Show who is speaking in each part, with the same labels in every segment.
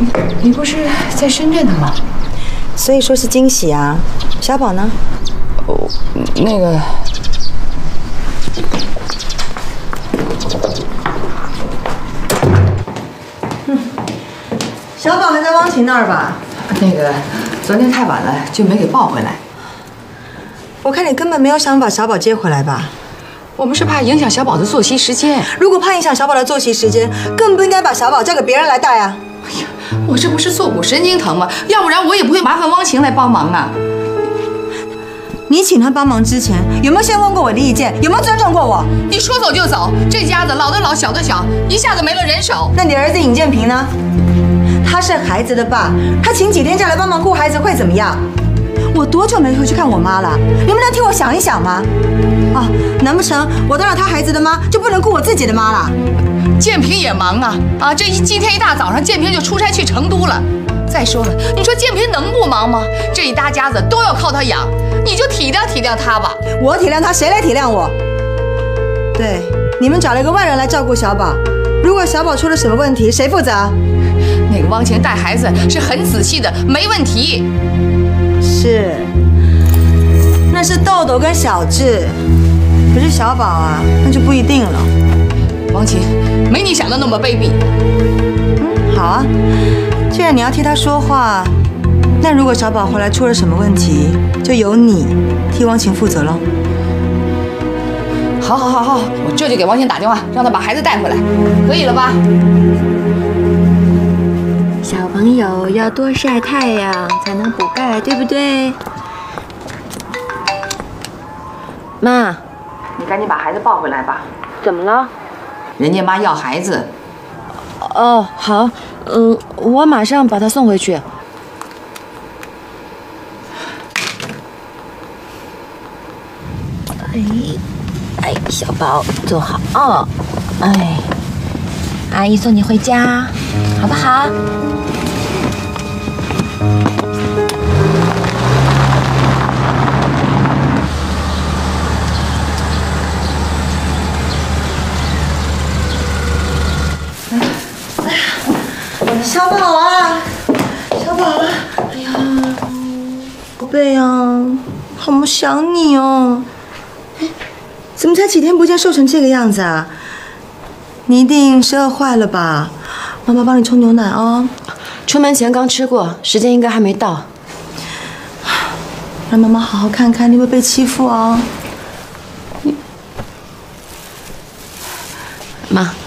Speaker 1: 你你不是在深圳的吗？
Speaker 2: 所以说是惊喜啊。小宝呢？
Speaker 1: 哦，那个。
Speaker 2: 小宝还在汪琴那儿吧？
Speaker 1: 那个，昨天太晚了，就没给抱回来。
Speaker 2: 我看你根本没有想把小宝接回来吧？
Speaker 1: 我们是怕影响小宝的作息时间。
Speaker 2: 如果怕影响小宝的作息时间，更不应该把小宝交给别人来带啊！
Speaker 1: 我这不是坐骨神经疼吗？要不然我也不会麻烦汪晴来帮忙啊。
Speaker 2: 你请他帮忙之前，有没有先问过我的意见？有没有尊重过我？
Speaker 1: 你说走就走，这家子老的老，小的小，一下子没了人手。
Speaker 2: 那你儿子尹建平呢？他是孩子的爸，他请几天假来帮忙顾孩子会怎么样？我多久没回去看我妈了？你们能替我想一想吗？啊，难不成我当了他孩子的妈就不能顾我自己的妈了？
Speaker 1: 建平也忙啊啊！这一今天一大早上，建平就出差去成都了。再说了，你说建平能不忙吗？这一大家子都要靠他养。你就体谅体谅他吧，
Speaker 2: 我体谅他，谁来体谅我？对，你们找了一个外人来照顾小宝，如果小宝出了什么问题，谁负责？
Speaker 1: 那个汪晴带孩子是很仔细的，没问题。
Speaker 2: 是，那是豆豆跟小智，可是小宝啊，那就不一定了。
Speaker 1: 汪晴，没你想的那么卑鄙。
Speaker 2: 嗯，好啊，既然你要替他说话。那如果小宝回来出了什么问题，就由你替汪晴负责了。
Speaker 1: 好，好，好，好，我这就给汪晴打电话，让他把孩子带回来，可以了吧？
Speaker 3: 小朋友要多晒太阳才能补钙，对不对？妈，
Speaker 1: 你赶紧把孩子抱回来吧。
Speaker 3: 怎么了？
Speaker 1: 人家妈要孩子。
Speaker 3: 哦，好，嗯，我马上把她送回去。哎，哎，小宝，坐好哦。哎，阿姨送你回家，好不好？
Speaker 2: 小宝啊，小宝啊，哎呀，宝贝啊，好么想你哦。怎么才几天不见，瘦成这个样子啊？你一定是饿坏了吧？妈妈帮你冲牛奶哦。
Speaker 3: 出门前刚吃过，时间应该还没到。
Speaker 2: 让妈妈好好看看，你会被欺负哦。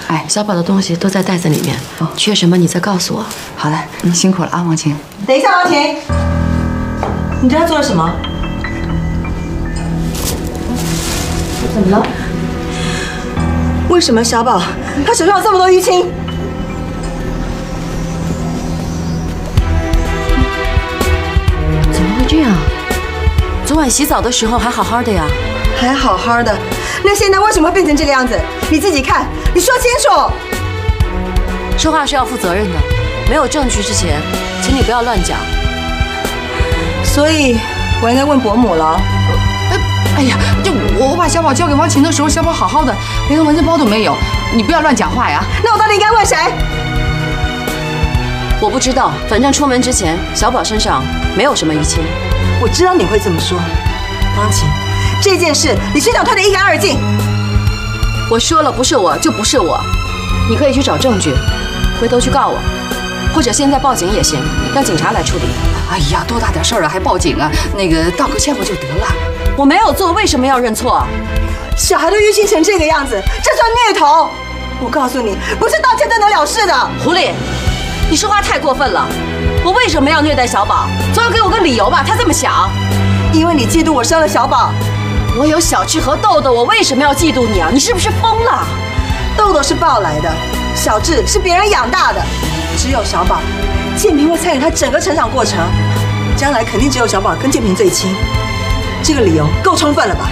Speaker 3: 哎，小宝的东西都在袋子里面，缺什么你再告诉我。
Speaker 1: 好嘞，你辛苦了啊，王晴。
Speaker 2: 等一下，王晴，你知道做了什么？
Speaker 3: 怎么了？
Speaker 2: 为什么小宝他手上有这么多淤青？
Speaker 3: 怎么会这样？昨晚洗澡的时候还好好的呀，
Speaker 2: 还好好的。那现在为什么会变成这个样子？你自己看，你说清楚。
Speaker 3: 说话是要负责任的，没有证据之前，请你不要乱讲。
Speaker 2: 所以，我应该问伯母了。
Speaker 1: 哎呀，就我我把小宝交给王晴的时候，小宝好好的，连个蚊子包都没有。你不要乱讲话呀。
Speaker 2: 那我到底应该问谁？
Speaker 3: 我不知道，反正出门之前，小宝身上没有什么淤青。
Speaker 2: 我知道你会这么说，王晴，这件事你是想推得一干二净。
Speaker 3: 我说了，不是我就不是我。你可以去找证据，回头去告我，或者现在报警也行，让警察来处理。
Speaker 1: 哎呀，多大点事儿啊，还报警啊？那个道个歉不就得了？
Speaker 3: 我没有做，为什么要认错？
Speaker 2: 小孩都淤青成这个样子，这算虐童！我告诉你，不是道歉就能了事的。
Speaker 3: 狐狸，你说话太过分了！我为什么要虐待小宝？总要给我个理由吧？他这么想，
Speaker 2: 因为你嫉妒我生了小宝。
Speaker 3: 我有小智和豆豆，我为什么要嫉妒你啊？你是不是疯了？
Speaker 2: 豆豆是抱来的，小智是别人养大的，只有小宝，建平会参与他整个成长过程，将来肯定只有小宝跟建平最亲。这个理由够充分了吧？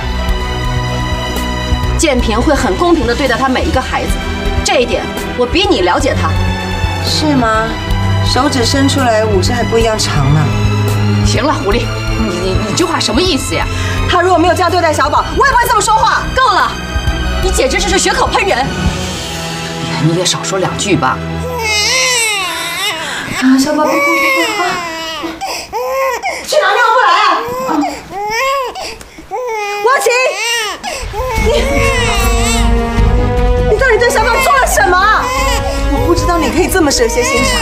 Speaker 3: 建平会很公平的对待他每一个孩子，这一点我比你了解他，
Speaker 2: 是吗？手指伸出来，五指还不一样长呢。
Speaker 1: 行了，狐狸，你你你这话什么意思呀？
Speaker 2: 他如果没有这样对待小宝，我也不会这么说话。
Speaker 3: 够了，你简直就是血口喷人！
Speaker 1: 你也少说两句吧。
Speaker 2: 啊，小宝，别哭别哭啊！去拿尿布来啊！啊，王晴，你你到底对小宝做了什么？我不知道你可以这么蛇蝎心肠，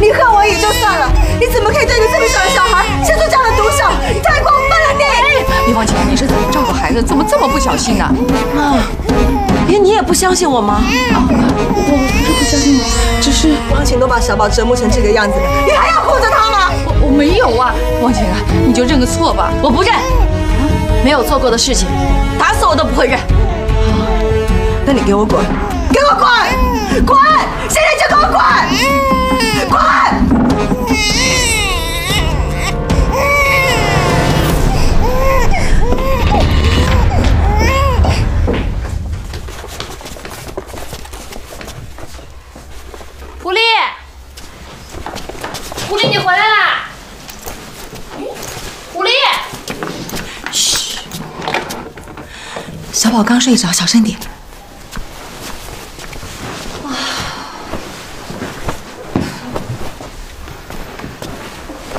Speaker 2: 你恨我也就算了，你怎么可以对一个这么小的小孩下出这样的毒手？你太过你！
Speaker 4: 李王琴，你是怎么照顾孩子？怎么这么不小心呢？
Speaker 2: 妈，连你也不相信我吗？啊，我不是不相信你，只是王琴都把小宝折磨成这个样子了，你还要护着他吗？
Speaker 4: 我我没有啊，王琴啊，你就认个错吧。
Speaker 1: 我不认，没有做过的事情，打死我都不会认。
Speaker 2: 好那你给我滚，给我滚，滚！现在就给我滚，
Speaker 3: 你回来啦！狐狸，嘘
Speaker 2: 小宝刚睡着，小声点。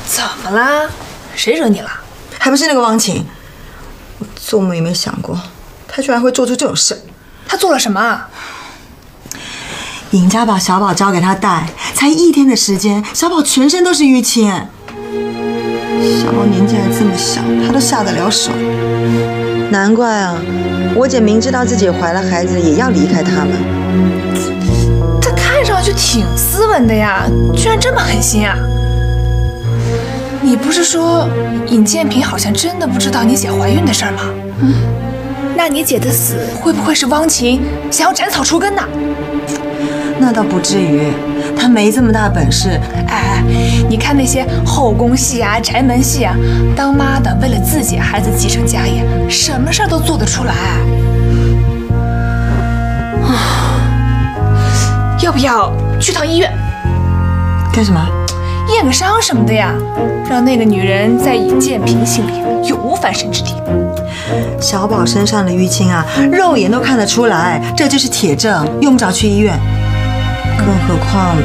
Speaker 5: 怎么啦？谁惹你了？
Speaker 2: 还不是那个汪晴，我做梦也没想过，他居然会做出这种事。
Speaker 5: 他做了什么啊？
Speaker 2: 尹家把小宝交给他带，才一天的时间，小宝全身都是淤青。小宝年纪还这么小，他都下得了手。难怪啊，我姐明知道自己怀了孩子，也要离开他们。
Speaker 5: 他看上去挺斯文的呀，居然这么狠心啊！你不是说尹建平好像真的不知道你姐怀孕的事儿吗？嗯，那你姐的死会不会是汪琴想要斩草除根呢？
Speaker 2: 那倒不至于，他没这么大本事。
Speaker 5: 哎，你看那些后宫戏啊、宅门戏啊，当妈的为了自己孩子继承家业，什么事儿都做得出来。啊，要不要去趟医院
Speaker 2: 干什么？
Speaker 5: 验个伤什么的呀？让那个女人在尹建平心里永无翻身之地。
Speaker 2: 小宝身上的淤青啊，肉眼都看得出来，这就是铁证，用不着去医院。更何况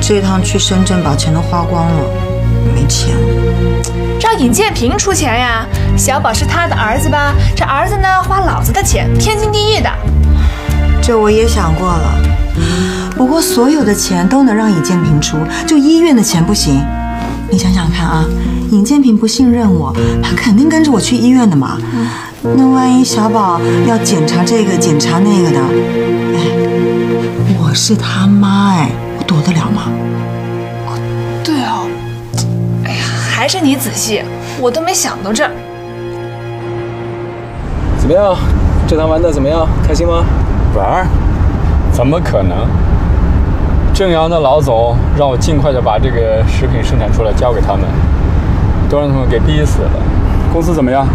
Speaker 2: 这趟去深圳把钱都花光了，没钱了。
Speaker 5: 让尹建平出钱呀？小宝是他的儿子吧？这儿子呢，花老子的钱，天经地义的。
Speaker 2: 这我也想过了，不过所有的钱都能让尹建平出，就医院的钱不行。你想想看啊，尹建平不信任我，他肯定跟着我去医院的嘛。那万一小宝要检查这个检查那个的，哎，我是他妈哎，我躲得了吗？
Speaker 5: 对哦，哎呀，还是你仔细，我都没想到这儿。
Speaker 6: 怎么样？这趟玩的怎么样？开心吗？
Speaker 7: 玩儿？怎么可能？正阳的老总让我尽快的把这个食品生产出来交给他们，都让他们给逼死了。公司怎么样？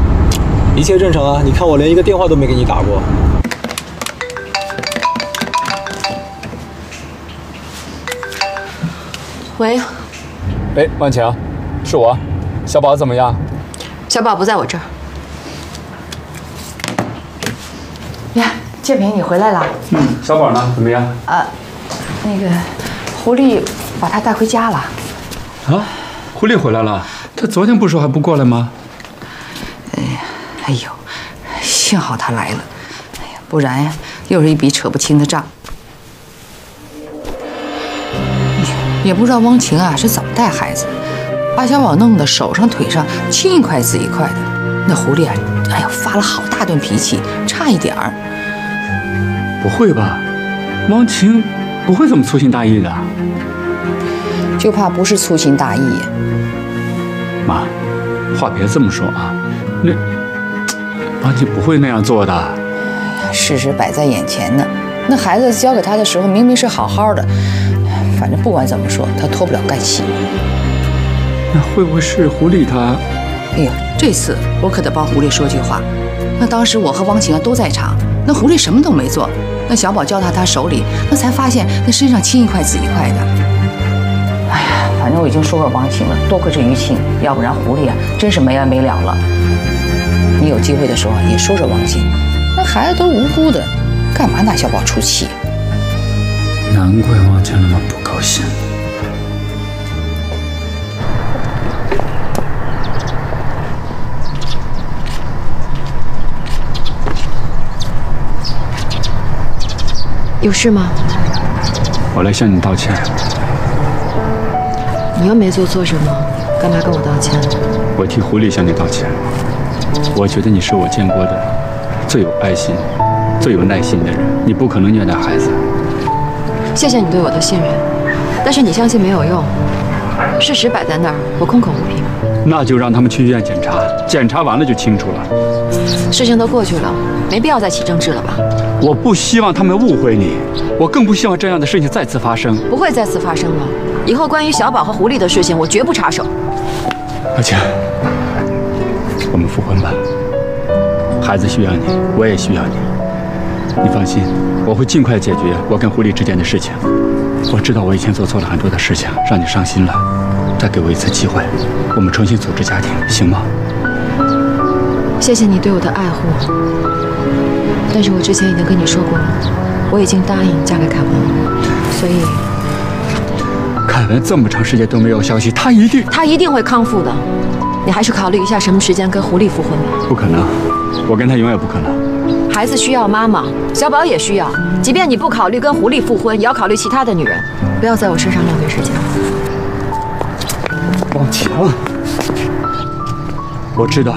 Speaker 6: 一切正常啊！你看我连一个电话都没给你打过。
Speaker 1: 喂，
Speaker 7: 哎，万强，是我，小宝怎么样？
Speaker 1: 小宝不在我这儿。呀，建平，你回来了。
Speaker 7: 嗯，小宝呢？怎么样？
Speaker 1: 啊，那个狐狸把他带回家了。
Speaker 7: 啊，狐狸回来了。他昨天不说还不过来吗？
Speaker 1: 哎呦，幸好他来了，哎呀，不然呀，又是一笔扯不清的账。也不知道汪晴啊是怎么带孩子的，把小宝弄得手上腿上青一块紫一块的。那狐狸啊，哎呦，发了好大顿脾气，差一点儿。
Speaker 7: 不会吧？汪晴不会这么粗心大意的。
Speaker 1: 就怕不是粗心大意。
Speaker 7: 妈，话别这么说啊，那汪晴不会那样做的。
Speaker 1: 事实摆在眼前呢，那孩子交给他的时候明明是好好的，反正不管怎么说，他脱不了干系。
Speaker 7: 那会不会是狐狸他？
Speaker 1: 哎呀，这次我可得帮狐狸说句话。那当时我和汪晴啊都在场，那狐狸什么都没做，那小宝交到他手里，那才发现那身上青一块紫一块的。哎呀，反正我已经说过汪晴了，多亏是于青，要不然狐狸啊真是没完没了了。你有机会的时候也说说汪晴，那孩子都无辜的，干嘛拿小宝出气？
Speaker 7: 难怪汪晴那么不是。
Speaker 3: 有事吗？
Speaker 7: 我来向你道歉。
Speaker 3: 你又没做错什么，干嘛跟我道歉？
Speaker 7: 我替狐狸向你道歉。我觉得你是我见过的最有爱心、最有耐心的人，你不可能虐待孩子。
Speaker 3: 谢谢你对我的信任。但是你相信没有用，事实摆在那儿，我空口无凭。
Speaker 7: 那就让他们去医院检查，检查完了就清楚了。
Speaker 3: 事情都过去了，没必要再起争执了吧？
Speaker 7: 我不希望他们误会你，我更不希望这样的事情再次发生。
Speaker 3: 不会再次发生了。以后关于小宝和狐狸的事情，我绝不插手。
Speaker 7: 阿晴，我们复婚吧。孩子需要你，我也需要你。你放心，我会尽快解决我跟狐狸之间的事情。我知道我以前做错了很多的事情，让你伤心了。再给我一次机会，我们重新组织家庭，行吗？
Speaker 3: 谢谢你对我的爱护，但是我之前已经跟你说过了，我已经答应嫁给凯文了，所以
Speaker 7: 凯文这么长时间都没有消息，他一定
Speaker 3: 他一定会康复的。你还是考虑一下什么时间跟狐狸复婚吧。
Speaker 7: 不可能，我跟他永远不可能。
Speaker 3: 孩子需要妈妈，小宝也需要。即便你不考虑跟狐狸复婚，也要考虑其他的女人。不要在我身上浪费时间。
Speaker 7: 王强，我知道。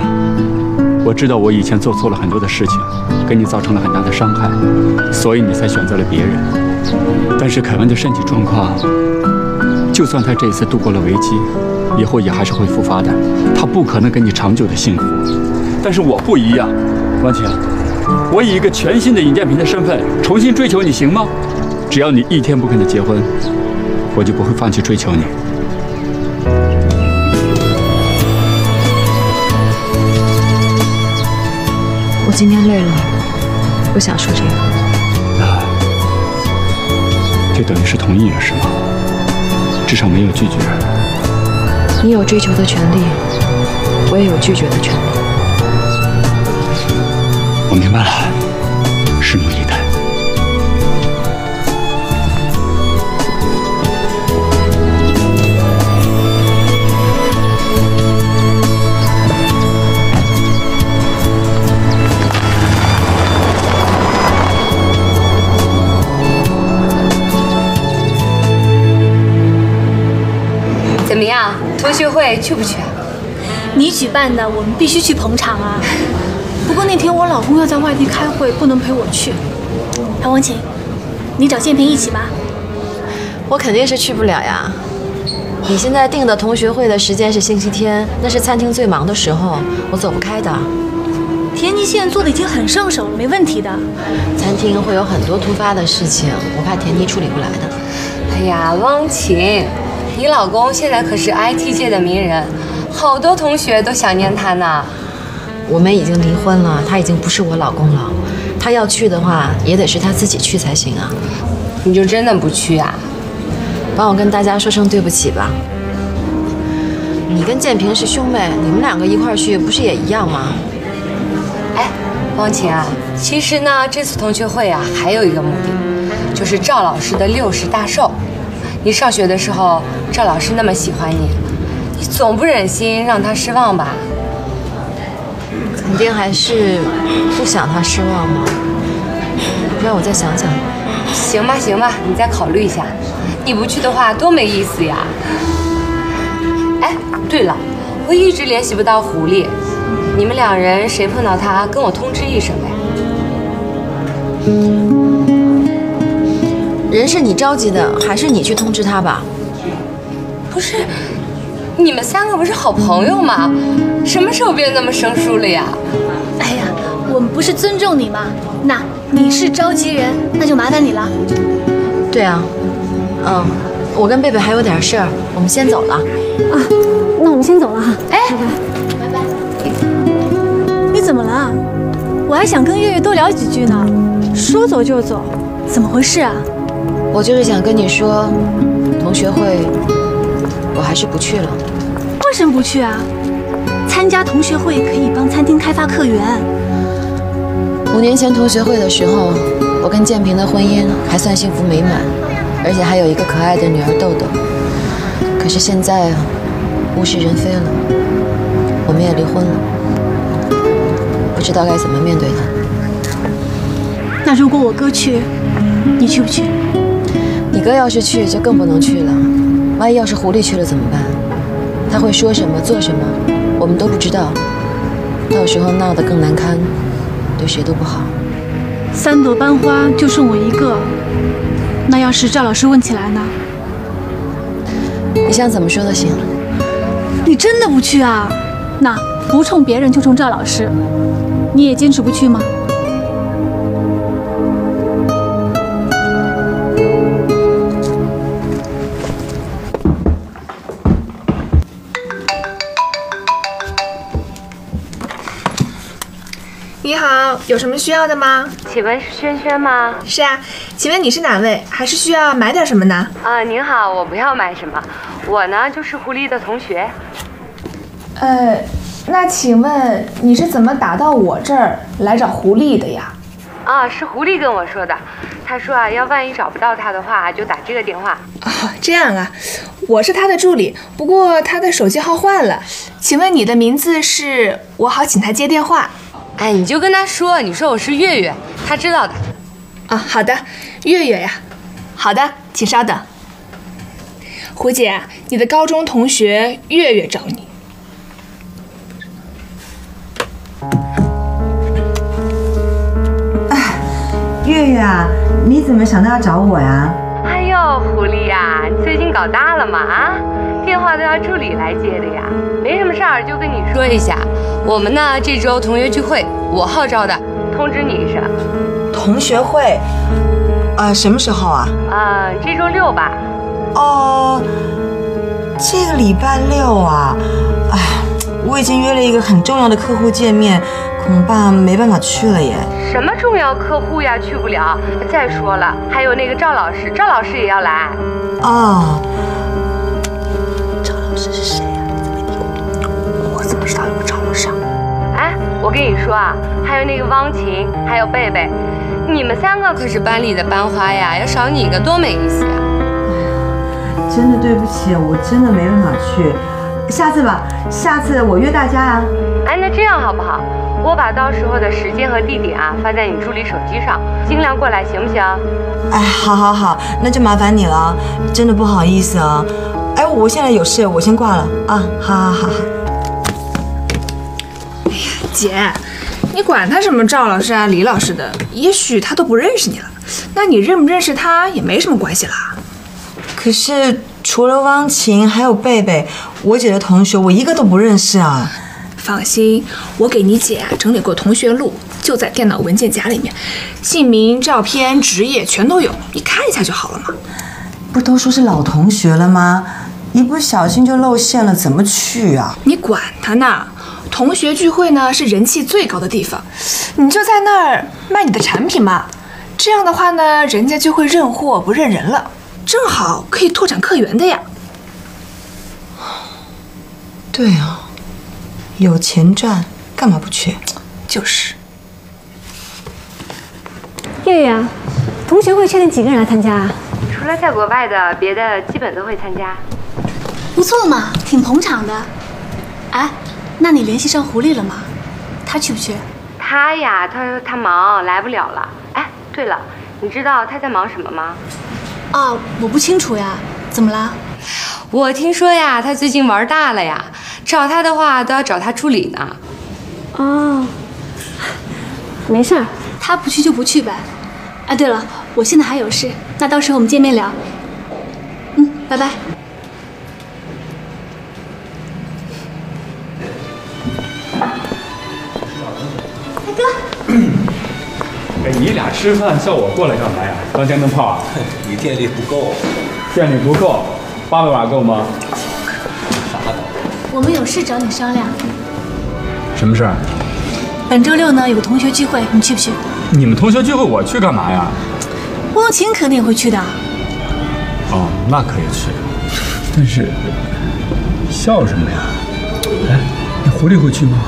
Speaker 7: 我知道我以前做错了很多的事情，给你造成了很大的伤害，所以你才选择了别人。但是凯文的身体状况，就算他这次度过了危机，以后也还是会复发的，他不可能给你长久的幸福。但是我不一样，王晴，我以一个全新的尹建平的身份重新追求你，行吗？只要你一天不跟他结婚，我就不会放弃追求你。
Speaker 3: 我今天累了，不想说这个。
Speaker 7: 那就等于是同意了，是吗？至少没有拒绝。
Speaker 3: 你有追求的权利，我也有拒绝的权利。
Speaker 7: 我明白了，拭目以待。
Speaker 8: 怎么样，同学会去不去啊？
Speaker 9: 你举办的，我们必须去捧场啊。不过那天我老公要在外地开会，不能陪我去。唐文琴，你找建平一起吧。
Speaker 3: 我肯定是去不了呀。你现在定的同学会的时间是星期天，那是餐厅最忙的时候，我走不开的。
Speaker 9: 田妮现在做的已经很上手了，没问题的。
Speaker 3: 餐厅会有很多突发的事情，我怕田妮处理不来的。
Speaker 8: 哎呀，汪琴。你老公现在可是 IT 界的名人，好多同学都想念他呢。
Speaker 3: 我们已经离婚了，他已经不是我老公了。他要去的话，也得是他自己去才行啊。
Speaker 8: 你就真的不去啊？
Speaker 3: 帮我跟大家说声对不起吧。你跟建平是兄妹，你们两个一块去，不是也一样吗？
Speaker 8: 哎，汪琴啊，其实呢，这次同学会啊，还有一个目的，就是赵老师的六十大寿。你上学的时候，赵老师那么喜欢你，你总不忍心让他失望吧？
Speaker 3: 肯定还是不想他失望嘛。让我再想想。
Speaker 8: 行吧，行吧，你再考虑一下。你不去的话，多没意思呀。哎，对了，我一直联系不到狐狸，你们两人谁碰到他，跟我通知一声呗。
Speaker 3: 人是你着急的，还是你去通知他吧？
Speaker 8: 不是，你们三个不是好朋友吗？什么时候变那么生疏了呀？
Speaker 9: 哎呀，我们不是尊重你吗？那你是召集人，那就麻烦你了。
Speaker 3: 对啊，嗯，我跟贝贝还有点事儿，我们先走了。
Speaker 9: 啊，那我们先走了哈。
Speaker 8: 哎，
Speaker 9: 拜拜，拜拜。你怎么了？我还想跟月月多聊几句呢，说走就走，怎么回事啊？
Speaker 3: 我就是想跟你说，同学会我还是不去了。
Speaker 9: 为什么不去啊？参加同学会可以帮餐厅开发客源。
Speaker 3: 五年前同学会的时候，我跟建平的婚姻还算幸福美满，而且还有一个可爱的女儿豆豆。可是现在啊，物是人非了，我们也离婚了，不知道该怎么面对他。
Speaker 9: 那如果我哥去，你去不去？
Speaker 3: 你哥要是去，就更不能去了。万一要是狐狸去了怎么办？他会说什么、做什么，我们都不知道。到时候闹得更难堪，对谁都不好。
Speaker 9: 三朵班花就剩我一个，那要是赵老师问起来呢？
Speaker 3: 你想怎么说都行。
Speaker 9: 你真的不去啊？那不冲别人就冲赵老师，你也坚持不去吗？
Speaker 5: 好，有什么需要的吗？
Speaker 8: 请问是轩轩吗？
Speaker 5: 是啊，请问你是哪位？还是需要买点什么呢？
Speaker 8: 啊，您好，我不要买什么，我呢就是狐狸的同学。
Speaker 5: 呃，那请问你是怎么打到我这儿来找狐狸的呀？
Speaker 8: 啊，是狐狸跟我说的，他说啊，要万一找不到他的话，就打这个电话。
Speaker 5: 哦，这样啊，我是他的助理，不过他的手机号换了。请问你的名字是？我好请他接电话。
Speaker 8: 哎，你就跟他说，你说我是月月，他知道的。
Speaker 5: 啊，好的，月月呀，好的，请稍等。胡姐，你的高中同学月月找你。
Speaker 2: 哎月月啊，你怎么想到要找我呀？
Speaker 8: 哎呦，狐狸呀，你最近搞大了嘛？啊，电话都要助理来接的呀。没什么事儿，就跟你说一下，我们呢这周同学聚会，我号召的，通知你一声。
Speaker 2: 同学会，啊，什么时候啊？
Speaker 8: 啊，这周六吧。
Speaker 2: 哦，这个礼拜六啊，哎，我已经约了一个很重要的客户见面，恐怕没办法去了耶。
Speaker 8: 什么重要客户呀？去不了。再说了，还有那个赵老师，赵老师也要来。
Speaker 2: 哦，师是谁呀？怎么我怎么知道有个赵老师啊？
Speaker 8: 哎，我跟你说啊，还有那个汪晴，还有贝贝，你们三个可是班里的班花呀，要少你一个多没意思呀。
Speaker 2: 真的对不起，我真的没办法去，下次吧，下次我约大家啊。
Speaker 8: 哎，那这样好不好？我把到时候的时间和地点啊发在你助理手机上，尽量过来，行不行？
Speaker 2: 哎，好好好，那就麻烦你了，真的不好意思啊。哎，我现在有事，我先挂了啊。好好好好。
Speaker 5: 姐，你管他什么赵老师啊、李老师的，也许他都不认识你了，那你认不认识他也没什么关系啦。
Speaker 2: 可是除了汪晴还有贝贝，我姐的同学，我一个都不认识啊。
Speaker 5: 放心，我给你姐啊整理过同学录，就在电脑文件夹里面，姓名、照片、职业全都有，你看一下就好了嘛。
Speaker 2: 不都说是老同学了吗？一不小心就露馅了，怎么去啊？
Speaker 5: 你管他呢！同学聚会呢是人气最高的地方，你就在那儿卖你的产品嘛。这样的话呢，人家就会认货不认人了，正好可以拓展客源的呀。
Speaker 2: 对啊。有钱赚，干嘛不去？
Speaker 5: 就是。
Speaker 9: 月月，同学会确定几个人来参加啊？
Speaker 8: 除了在国外的，别的基本都会参加。
Speaker 9: 不错嘛，挺捧场的。哎，那你联系上狐狸了吗？他去不去？
Speaker 8: 他呀，他说他忙，来不了了。哎，对了，你知道他在忙什么吗？
Speaker 9: 啊，我不清楚呀。怎么了？
Speaker 8: 我听说呀，他最近玩大了呀。找他的话都要找他助理呢。
Speaker 9: 哦，没事儿，他不去就不去呗。哎，对了，我现在还有事，那到时候我们见面聊。嗯，拜拜。大哥。
Speaker 7: 哎，你俩吃饭叫我过来干嘛呀？当电灯泡啊？
Speaker 6: 你电力不够。
Speaker 7: 电力不够，八百瓦够吗？
Speaker 9: 啥我们有事找你商量。
Speaker 7: 什么事儿？
Speaker 9: 本周六呢有个同学聚会，你去不去？
Speaker 7: 你们同学聚会我去干嘛呀？
Speaker 9: 汪晴肯定会去的。
Speaker 7: 哦，那可以去。但是笑什么呀？哎，那狐狸会去吗？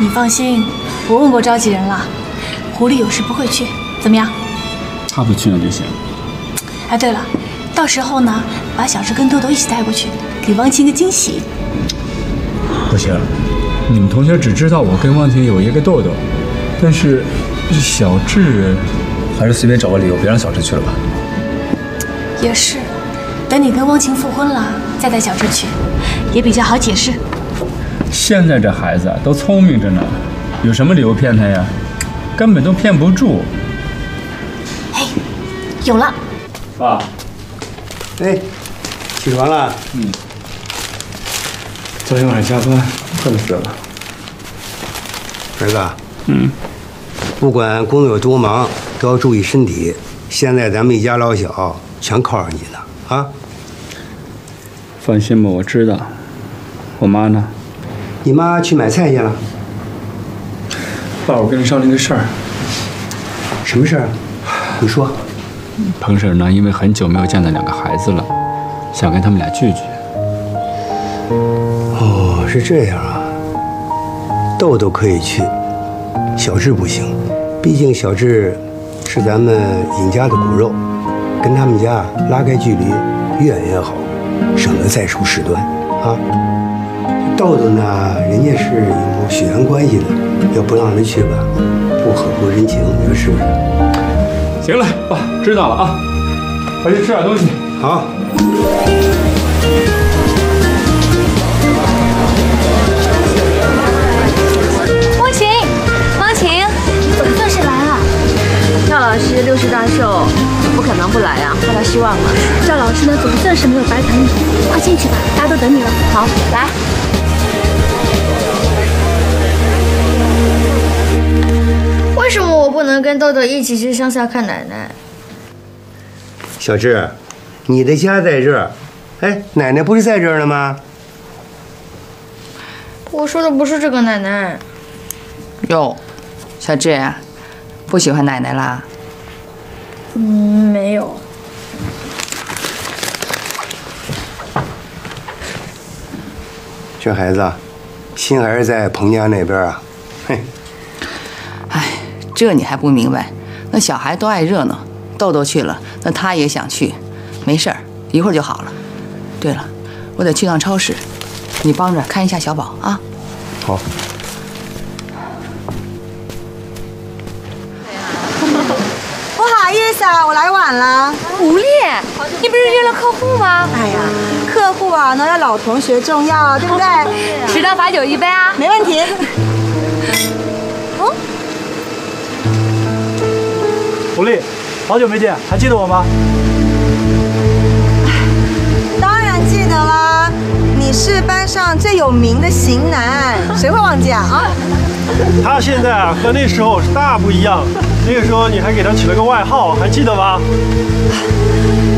Speaker 9: 你放心，我问过召集人了，狐狸有事不会去。怎么样？
Speaker 7: 他不去那就行。
Speaker 9: 哎，对了，到时候呢，把小智跟豆豆一起带过去，给汪晴个惊喜。
Speaker 7: 不行，你们同学只知道我跟汪晴有一个豆豆，但是小智
Speaker 10: 还是随便找个理由别让小智去了吧。
Speaker 9: 也是，等你跟汪晴复婚了，再带小智去，也比较好解释。
Speaker 7: 现在这孩子啊都聪明着呢，有什么理由骗他呀？根本都骗不住。
Speaker 9: 哎，有了，
Speaker 7: 爸，
Speaker 11: 哎，起床了？
Speaker 7: 嗯。昨天晚上加班，困死了。
Speaker 11: 儿子，
Speaker 7: 嗯，
Speaker 11: 不管工作有多忙，都要注意身体。现在咱们一家老小全靠着你呢，啊！
Speaker 7: 放心吧，我知道。我妈呢？
Speaker 11: 你妈去买菜去了。
Speaker 7: 爸，我跟你商量个事儿。
Speaker 11: 什么事儿？你说。
Speaker 7: 彭婶呢？因为很久没有见到两个孩子了，想跟他们俩聚聚。
Speaker 11: 哦，是这样啊。豆豆可以去，小智不行，毕竟小智是咱们尹家的骨肉，跟他们家拉开距离越远越好，省得再出事端啊。豆豆呢，人家是有血缘关系的，要不让人去吧，不合乎人情，你说是不是？
Speaker 7: 行了，爸，知道了啊，回去吃点东西。
Speaker 11: 好。
Speaker 9: 汪晴，汪晴，你总算是来了。
Speaker 3: 赵老师六十大寿，不可能不来啊，怕他失望了。
Speaker 9: 赵老师呢，总算是没有白疼你，快进去吧，大家都等你了。
Speaker 3: 好，来。
Speaker 2: 为什么我不能跟豆豆一起去乡下看奶奶？
Speaker 11: 小智，你的家在这儿，哎，奶奶不是在这儿呢吗？
Speaker 2: 我说的不是这个奶奶。
Speaker 1: 哟，小智，不喜欢奶奶啦？
Speaker 2: 嗯，没有。
Speaker 11: 这孩子，心还是在彭家那边啊。嘿。
Speaker 1: 哎，这你还不明白？那小孩都爱热闹，豆豆去了，那他也想去。没事儿，一会儿就好了。对了，我得去趟超市，你帮着看一下小宝啊。
Speaker 11: 好。
Speaker 2: 不好意思啊，我来晚了。
Speaker 8: 吴丽，你不是约了客户吗？
Speaker 2: 哎呀，客户啊，那要老同学重要，对不对？
Speaker 8: 十到罚酒一杯啊，
Speaker 2: 没问题。
Speaker 6: 吴丽，好久没见，还记得我吗？
Speaker 2: 当然记得啦，你是班上最有名的型男，谁会忘记啊？啊！
Speaker 6: 他现在啊和那时候是大不一样，那个时候你还给他起了个外号，还记得吗？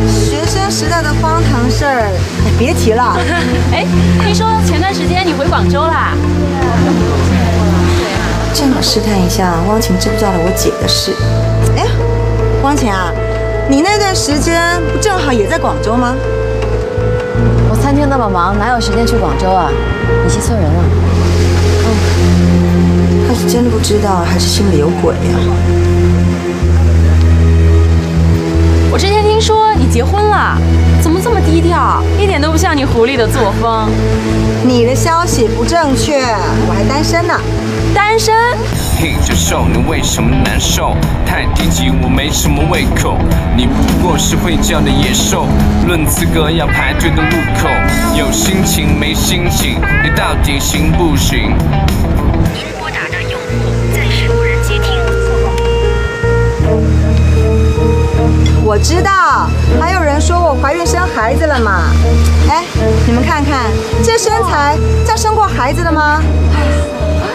Speaker 2: 学生时代的荒唐事儿，别提了。
Speaker 9: 哎，听说前段时间你回广州啦？
Speaker 2: 正好试探一下汪晴知不知道了我姐的事。哎，汪晴啊，你那段时间不正好也在广州吗？
Speaker 3: 我餐厅那么忙，哪有时间去广州啊？你记错人了。
Speaker 2: 嗯，他是真不知道，还是心里有鬼呀？
Speaker 9: 我之前听说你结婚了，怎么这么低调？一点都不像你狐狸的作风。
Speaker 2: 你的消息不正确，我还单身呢。
Speaker 9: 单身？
Speaker 12: 嘿，教授，你为什么难受？太低级，我没什么胃口。你不过是会叫的野兽，论资格要排队的路口。有心情没心情，你到底行不行？
Speaker 13: 您拨打的用户暂时无人接听。
Speaker 2: 我知道，还有人说我怀孕生孩子了嘛？哎，你们看看这身材，像生过孩子的吗？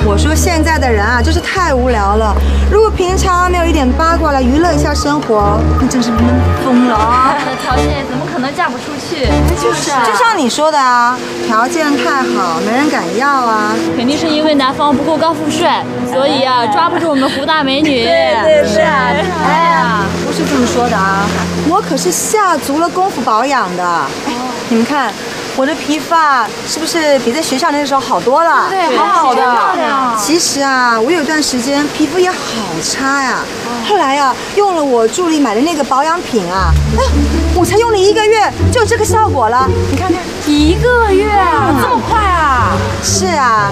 Speaker 2: 我说现在的人啊，就是太无聊了。如果平常没有一点八卦来娱乐一下生活，那真是闷疯了啊！
Speaker 9: 我 的条件怎么可能嫁不出去？
Speaker 2: 就是啊，就像你说的啊，条件太好，没人敢要啊。
Speaker 9: 肯定是因为男方不够高富帅，所以啊，抓不住我们胡大美女。
Speaker 2: 对对是啊，哎呀，不是这么说的啊，我可是下足了功夫保养的。哎，你们看。我的皮肤啊，是不是比在学校那个时候好多了？
Speaker 4: 对好好的
Speaker 2: 漂亮其实啊，我有段时间皮肤也好差呀、后来啊，用了我助理买的那个保养品啊，哎，我才用了一个月就有这个效果了。你看看，
Speaker 8: 一个月啊，这么快啊？
Speaker 2: 是啊，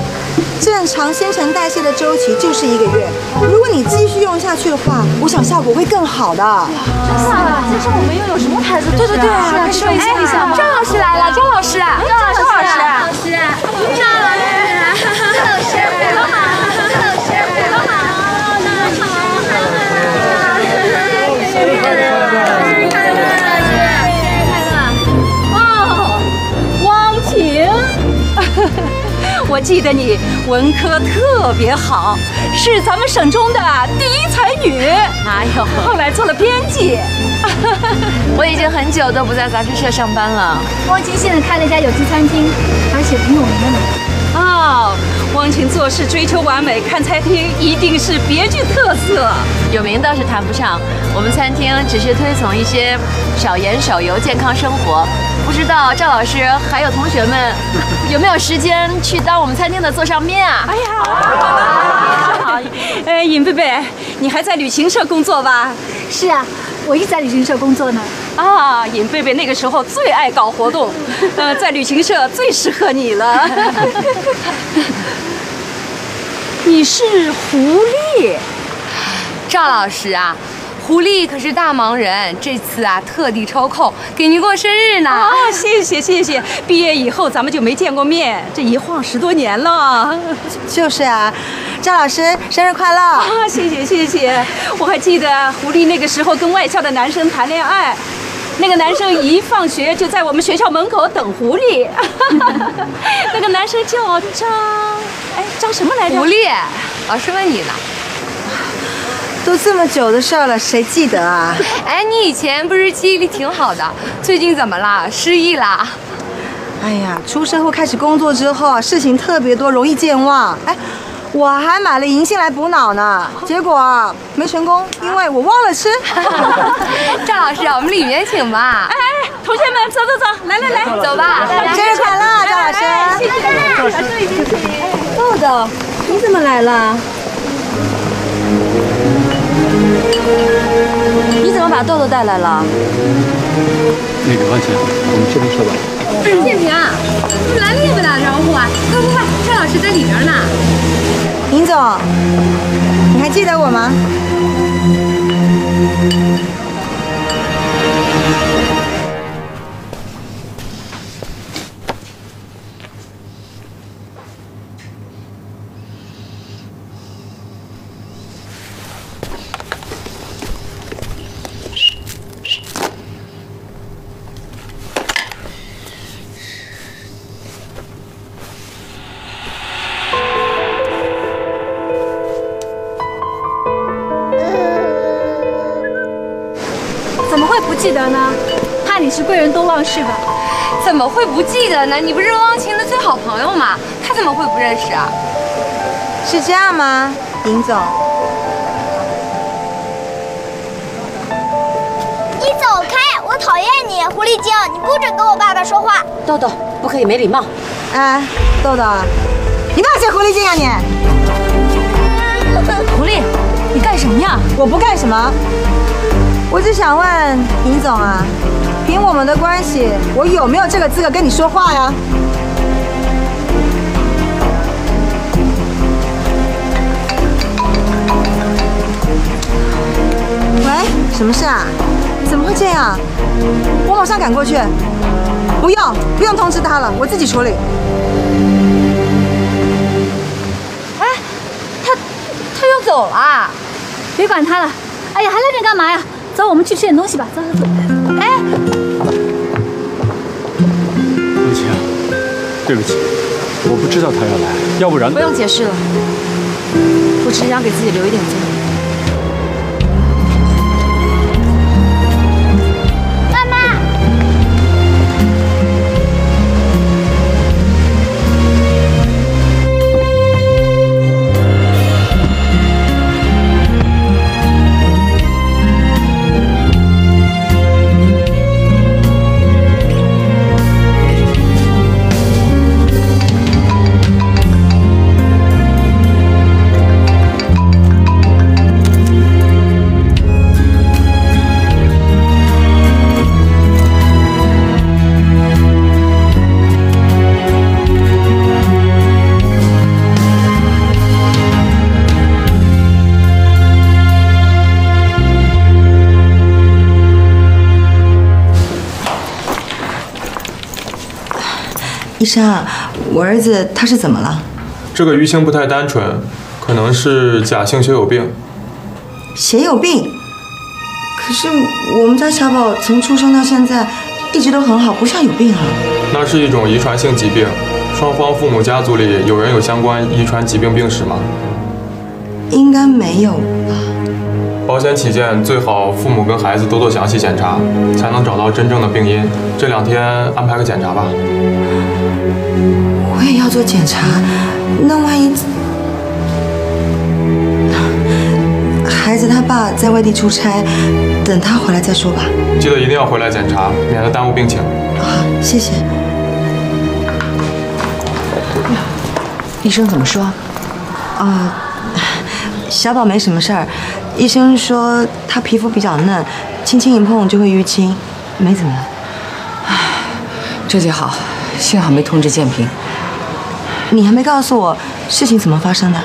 Speaker 2: 正常新陈代谢的周期就是一个月。如果你继续用下去的话，我想效果会更好的。
Speaker 9: 真的啊，介绍我们又有什么牌子？对对对
Speaker 2: 是啊
Speaker 9: 说一下一下嘛。
Speaker 8: 张老师来了，张老师，张老师，
Speaker 9: 张老师，张老师，
Speaker 14: 记得你文科特别好，是咱们省中的第一才女。哎呦，后来做了编辑。
Speaker 8: 我已经很久都不在杂志社上班了。
Speaker 9: 汪晶现在开了一家有机餐厅，而且挺有名的呢。
Speaker 14: 哦，汪晴做事追求完美，看餐厅一定是别具特色。
Speaker 8: 有名倒是谈不上，我们餐厅只是推崇一些少盐少油、健康生活。不知道赵老师还有同学们 有没有时间去当我们餐厅的座上宾啊？哎呀
Speaker 14: 好，呃，尹贝贝，你还在旅行社工作吧？
Speaker 9: 是啊，我一直在旅行社工作呢。
Speaker 14: 啊，尹贝贝那个时候最爱搞活动，呃，在旅行社最适合你了。你是狐狸，
Speaker 8: 赵老师啊，狐狸可是大忙人，这次啊特地抽空给您过生日呢。
Speaker 14: 啊，谢谢谢谢。毕业以后咱们就没见过面，这一晃十多年了。
Speaker 2: 就是啊，张老师生日快乐！
Speaker 14: 啊，谢谢谢谢。我还记得狐狸那个时候跟外校的男生谈恋爱。那个男生一放学就在我们学校门口等狐狸，那个男生叫张，哎，张什么来着？
Speaker 8: 狐狸，老师问你呢。
Speaker 2: 都这么久的事儿了，谁记得啊？
Speaker 8: 哎，你以前不是记忆力挺好的，最近怎么了？失忆啦？
Speaker 2: 哎呀，出社会开始工作之后啊，事情特别多，容易健忘。哎，我还买了银杏来补脑呢，结果啊没成功，因为我忘了吃。
Speaker 8: 赵老师，我们里面请吧。
Speaker 14: 哎，同学们，走走走，来来来，
Speaker 8: 走吧。
Speaker 2: 生日快乐，赵老师！
Speaker 14: 哎谢谢，老师已经请。
Speaker 2: 豆豆，你怎么来了？
Speaker 3: 把豆豆带来了？
Speaker 7: 那个王晴，我们这边说吧。
Speaker 8: 建平，你来了也不打招呼啊？快快快，赵老师在里边呢。
Speaker 2: 林总，你还记得我吗？
Speaker 9: 忘事吧？
Speaker 8: 怎么会不记得呢？你不是汪晴的最好朋友吗？他怎么会不认识啊？
Speaker 2: 是这样吗，尹总？
Speaker 15: 你走开！我讨厌你，狐狸精！你不准跟我爸爸说话。
Speaker 3: 豆豆，不可以没礼貌。
Speaker 2: 哎，豆豆，你不要学狐狸精啊你！
Speaker 3: 狐狸，你干什么呀？
Speaker 2: 我不干什么，我就想问尹总啊，凭我们的关系，我有没有这个资格跟你说话呀？喂，什么事啊？怎么会这样？我马上赶过去。不用，不用通知他了，我自己处理。
Speaker 8: 哎，他他又走了。
Speaker 9: 别管他了。哎呀，还愣着干嘛呀？走，我们去吃点东西吧。走走走。
Speaker 7: 对不起，我不知道他要来，要不然
Speaker 3: 不用解释了，我只是想给自己留一点尊严。
Speaker 2: 医生啊，我儿子他是怎么了？
Speaker 16: 这个淤青不太单纯，可能是假性血友病。
Speaker 2: 血友病？可是我们家小宝从出生到现在一直都很好，不像有病啊。
Speaker 16: 那是一种遗传性疾病，双方父母家族里有人有相关遗传疾病病史吗？
Speaker 2: 应该没有吧。
Speaker 16: 保险起见，最好父母跟孩子多做详细检查，才能找到真正的病因。这两天安排个检查吧。
Speaker 2: 我也要做检查，那万一孩子他爸在外地出差，等他回来再说吧。
Speaker 16: 记得一定要回来检查，免得耽误病情。
Speaker 2: 啊，谢谢。
Speaker 1: 医生怎么说？
Speaker 2: 啊，小宝没什么事儿，医生说他皮肤比较嫩，轻轻一碰就会淤青，没怎么样。
Speaker 1: 这就好，幸好没通知建平。
Speaker 2: 你还没告诉我事情怎么发生的？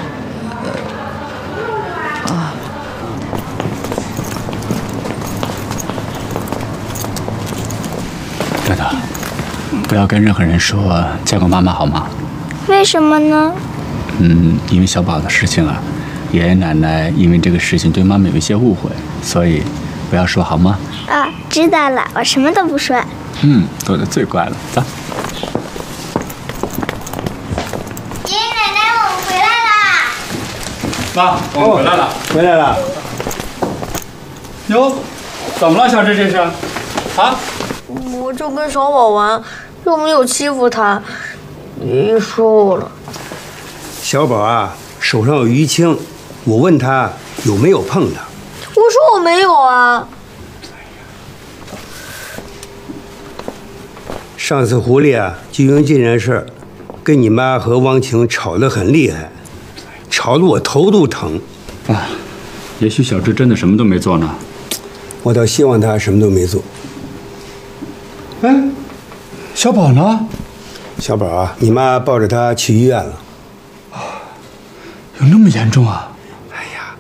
Speaker 1: 啊，
Speaker 7: 豆豆，不要跟任何人说见过妈妈好吗？
Speaker 15: 为什么呢？
Speaker 7: 嗯，因为小宝的事情啊，爷爷奶奶因为这个事情对妈妈有一些误会，所以不要说好吗？
Speaker 15: 啊，知道了，我什么都不说。
Speaker 7: 嗯，豆豆最乖了，走。
Speaker 15: 爷爷奶奶，我们回来啦！
Speaker 7: 妈，我们回来了，
Speaker 11: 回来了。
Speaker 7: 哟，怎么了，小智这是？啊？
Speaker 17: 我就跟小宝玩，又没有欺负他。爷爷说我了。
Speaker 11: 小宝啊，手上有淤青，我问他有没有碰他。
Speaker 17: 我说我没有啊。
Speaker 11: 上次狐狸啊，就因为这件事儿，跟你妈和汪晴吵得很厉害，吵得我头都疼。
Speaker 7: 啊，也许小智真的什么都没做呢。
Speaker 11: 我倒希望他什么都没做。
Speaker 7: 哎，小宝呢？
Speaker 11: 小宝啊，你妈抱着他去医院了。
Speaker 7: 啊有那么严重啊？
Speaker 11: 哎呀，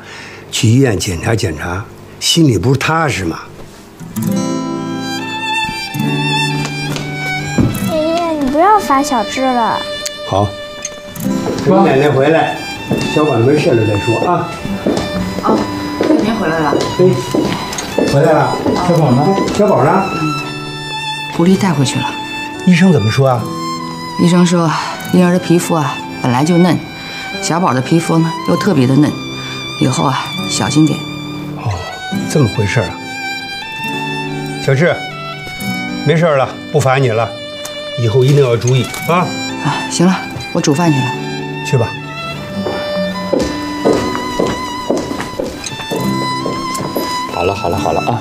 Speaker 11: 去医院检查检查，心里不是踏实吗？
Speaker 15: 爷爷，你不要罚小智了。
Speaker 11: 好，等奶奶回来，小宝没事了再说啊。
Speaker 1: 哦，建平回来了。
Speaker 11: 嘿，回来了。小宝呢？小宝呢？
Speaker 1: 狐狸带回去了。
Speaker 11: 医生怎么说啊？
Speaker 1: 医生说，婴儿的皮肤啊本来就嫩，小宝的皮肤呢又特别的嫩，以后啊小心点。
Speaker 11: 哦，这么回事啊。小志，没事了，不罚你了，以后一定要注意啊。
Speaker 1: 啊，行了，我煮饭去了。
Speaker 11: 去吧。
Speaker 7: 好了好了好了啊，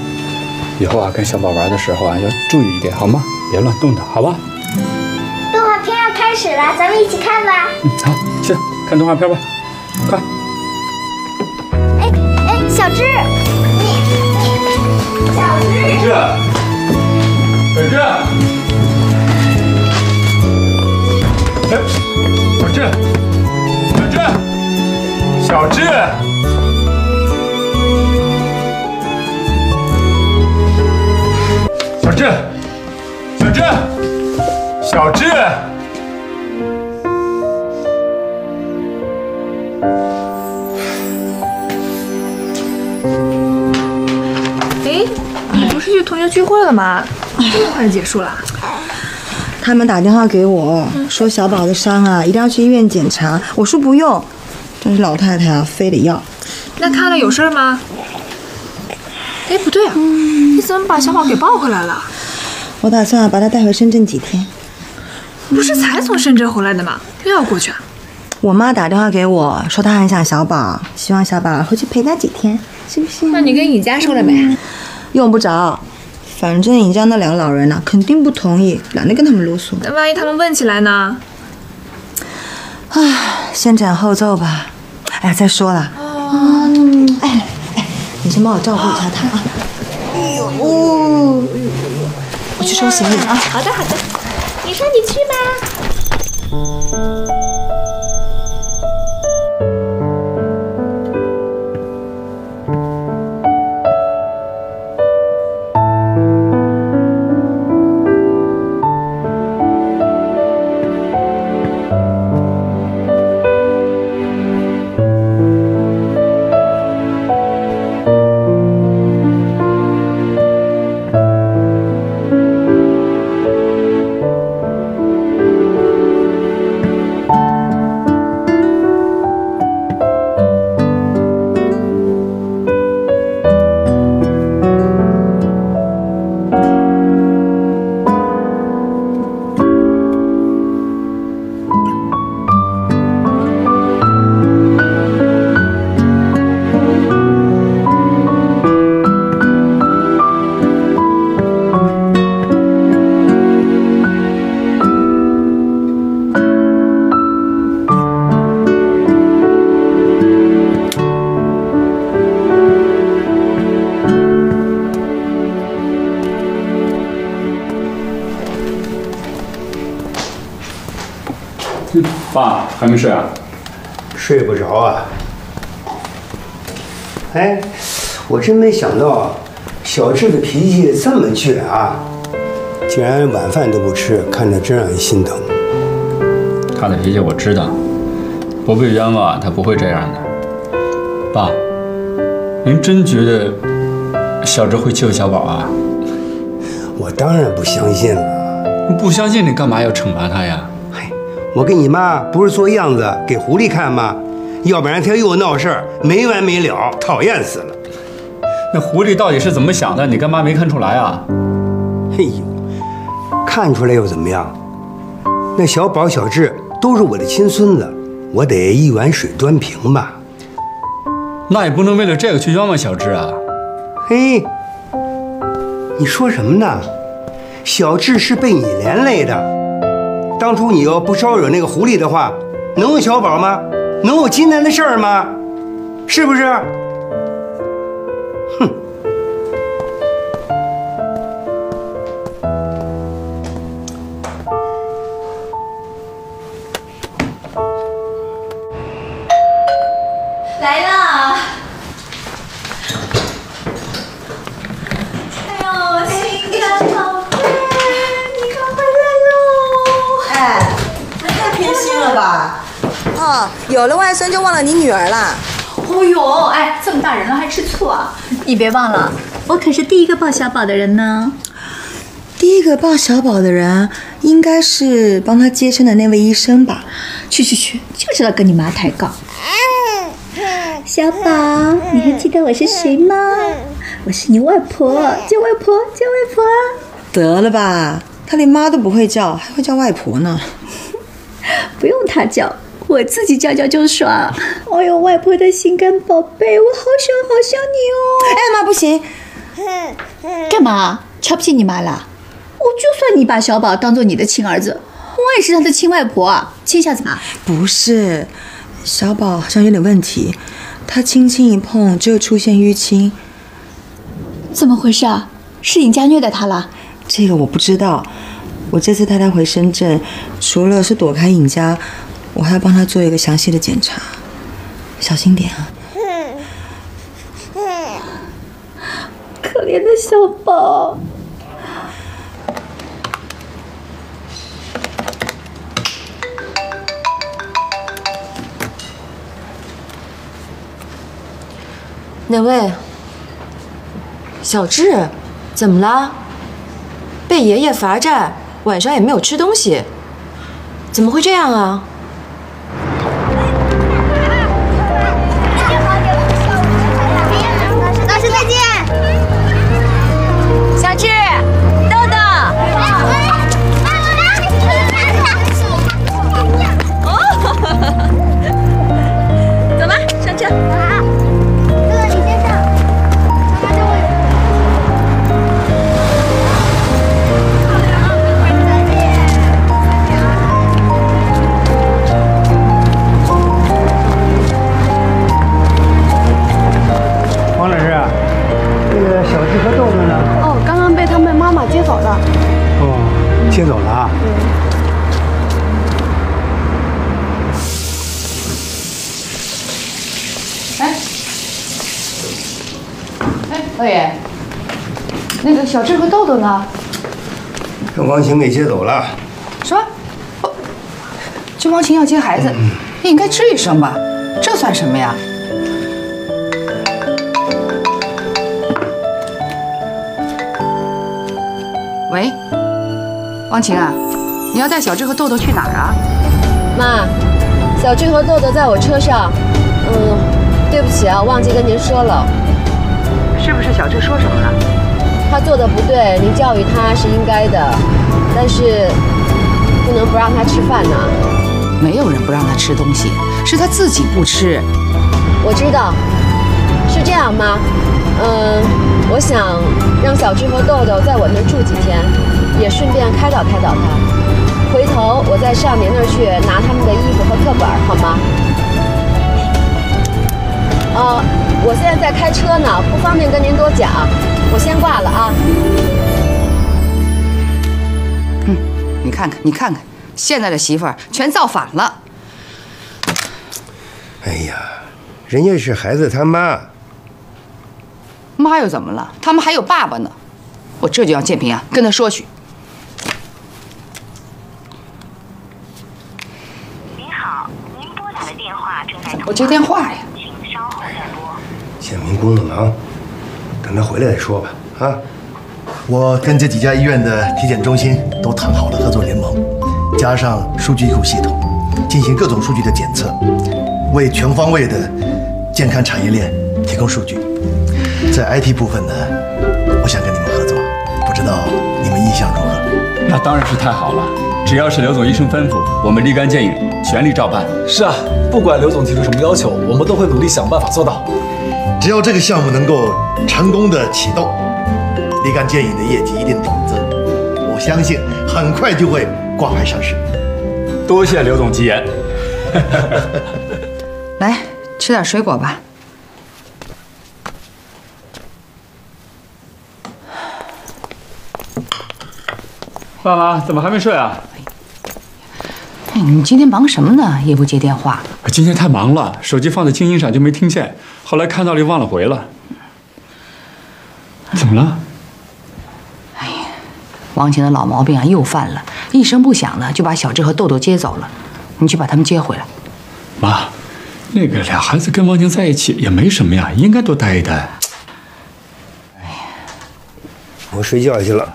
Speaker 7: 以后啊跟小宝玩的时候啊要注意一点好吗？别乱动它，好吧？
Speaker 15: 动画片要开始了，咱们一起看吧。
Speaker 7: 嗯，好，去看动画片吧，快！
Speaker 15: 哎哎，小智，你你，小智，
Speaker 7: 小智，哎，小智，小智，小智，小智，小智。
Speaker 5: 哎，你不是去同学聚会了吗？这么快就结束了？
Speaker 2: 他们打电话给我说小宝的伤啊，一定要去医院检查。我说不用，但是老太太啊非得要。
Speaker 5: 那看了有事吗？哎，不对啊，你怎么把小宝给抱回来了？
Speaker 2: 我打算把他带回深圳几天。
Speaker 5: 不是才从深圳回来的吗？又要过去啊？
Speaker 2: 我妈打电话给我说她很想小宝，希望小宝回去陪她几天，是不是？
Speaker 5: 那你跟尹家说了没？
Speaker 2: 用不着，反正尹家那两个老人呢、肯定不同意，懒得跟他们啰嗦。
Speaker 5: 那万一他们问起来呢？
Speaker 2: 唉，先斩后奏吧。哎呀，再说了，
Speaker 5: 哦，
Speaker 2: 哎哎，你先帮我照顾一下他啊。哎呦，我去收行李啊。
Speaker 15: 好的好的，你说你去吧。
Speaker 7: 爸还没睡啊？
Speaker 11: 睡不着啊。哎，我真没想到，小智的脾气这么倔啊！竟然晚饭都不吃，看着真让人心疼。
Speaker 7: 他的脾气我知道，不被冤枉他不会这样的。爸，您真觉得小智会欺负小宝啊？
Speaker 11: 我当然不相信了。
Speaker 7: 不相信你干嘛要惩罚他呀？
Speaker 11: 我跟你妈不是做样子给狐狸看吗？要不然他又闹事儿，没完没了，讨厌死了。
Speaker 7: 那狐狸到底是怎么想的？你干妈没看出来啊？
Speaker 11: 嘿呦，看出来又怎么样？那小宝、小智都是我的亲孙子，我得一碗水端平吧。
Speaker 7: 那也不能为了这个去冤枉小智啊！
Speaker 11: 嘿，你说什么呢？小智是被你连累的。当初你要不招惹那个狐狸的话，能有小宝吗？能有今天的事儿吗？是不是？
Speaker 18: 外孙就忘了你女儿了。
Speaker 9: 哦呦，哎，这么大人了还吃醋啊？你别忘了，我可是第一个抱小宝的人呢。
Speaker 2: 第一个抱小宝的人应该是帮他接生的那位医生吧？
Speaker 9: 去去去，就知道跟你妈抬杠。小宝，你还记得我是谁吗？我是你外婆，叫外婆，叫外婆。
Speaker 2: 得了吧，他连妈都不会叫，还会叫外婆呢。
Speaker 9: 不用他叫，我自己叫叫就爽。哎呦，外婆的心肝宝贝，我好想好想你哦。
Speaker 2: 哎妈，不行，
Speaker 9: 干嘛？瞧不起你妈了？我就算你把小宝当做你的亲儿子，我也是他的亲外婆啊。亲一下怎么？
Speaker 2: 不是，小宝好像有点问题，他轻轻一碰就出现淤青。
Speaker 9: 怎么回事啊？是尹家虐待他了？
Speaker 2: 这个我不知道。我这次带他回深圳，除了是躲开尹家，我还要帮他做一个详细的检查，小心点啊。
Speaker 9: 可怜的小宝。
Speaker 3: 哪位？小智，怎么了？被爷爷罚站，晚上也没有吃东西，怎么会这样啊？
Speaker 1: 哎，老爷，那个小智和豆豆呢？
Speaker 11: 让王晴给接走了。
Speaker 1: 什么？哦，这王晴要接孩子，你应该吱一声吧？这算什么呀？喂，王晴啊，你要带小智和豆豆去哪儿啊？
Speaker 3: 妈，小智和豆豆在我车上。嗯，对不起啊，忘记跟您说了。
Speaker 1: 是不是小智说什么了？
Speaker 3: 他做的不对，您教育他是应该的，但是不能不让他吃饭呢。
Speaker 1: 没有人不让他吃东西，是他自己不吃。
Speaker 3: 我知道，是这样吗？嗯，我想让小智和豆豆在我那儿住几天，也顺便开导开导他。回头我在上您那儿去拿他们的衣服和课本，好吗？呃，我现在在开车呢，不方便跟您多讲，我先挂了啊。
Speaker 1: 嗯，你看看，你看看，现在的媳妇儿全造反了。
Speaker 11: 哎呀，人家是孩子他妈，
Speaker 1: 妈又怎么了？他们还有爸爸呢。我这就让建平啊跟他说去。
Speaker 13: 您好，您拨打的电话正在
Speaker 1: 我接电话呀。
Speaker 11: 建明工作忙，等他回来再说吧。啊，
Speaker 19: 我跟这几家医院的体检中心都谈好了合作联盟，加上数据库系统，进行各种数据的检测，为全方位的健康产业链提供数据。在 IT 部分呢，我想跟你们合作，不知道你们意向如何？
Speaker 7: 那当然是太好了。只要是刘总医生吩咐，我们立竿见影，全力照办。
Speaker 10: 是啊，不管刘总提出什么要求，我们都会努力想办法做到。
Speaker 19: 只要这个项目能够成功的启动，立竿见影的业绩一定陡增，我相信很快就会挂牌上市。
Speaker 7: 多谢刘总吉言。
Speaker 1: 来吃点水果吧。
Speaker 7: 爸妈怎么还没睡啊？
Speaker 1: 哎，你今天忙什么呢？也不接电话。
Speaker 7: 今天太忙了，手机放在静音上就没听见，后来看到了又忘了回了。怎么了？
Speaker 1: 哎呀王晴的老毛病啊又犯了，一声不响的就把小智和豆豆接走了。你去把他们接回来。
Speaker 7: 妈，那个俩孩子跟王晴在一起也没什么呀，应该多待一待。
Speaker 11: 哎呀我睡觉去了。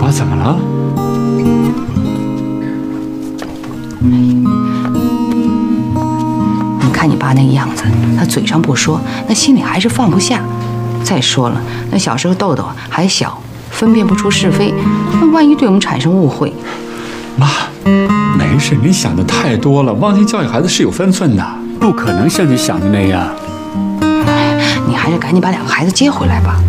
Speaker 7: 爸，怎么了？
Speaker 1: 你看你爸那个样子，他嘴上不说，那心里还是放不下。再说了，那小时候豆豆还小，分辨不出是非，那万一对我们产生误会，
Speaker 7: 妈，没事，你想的太多了。忘记教育孩子是有分寸的，不可能像你想的那样。
Speaker 1: 你还是赶紧把两个孩子接回来吧。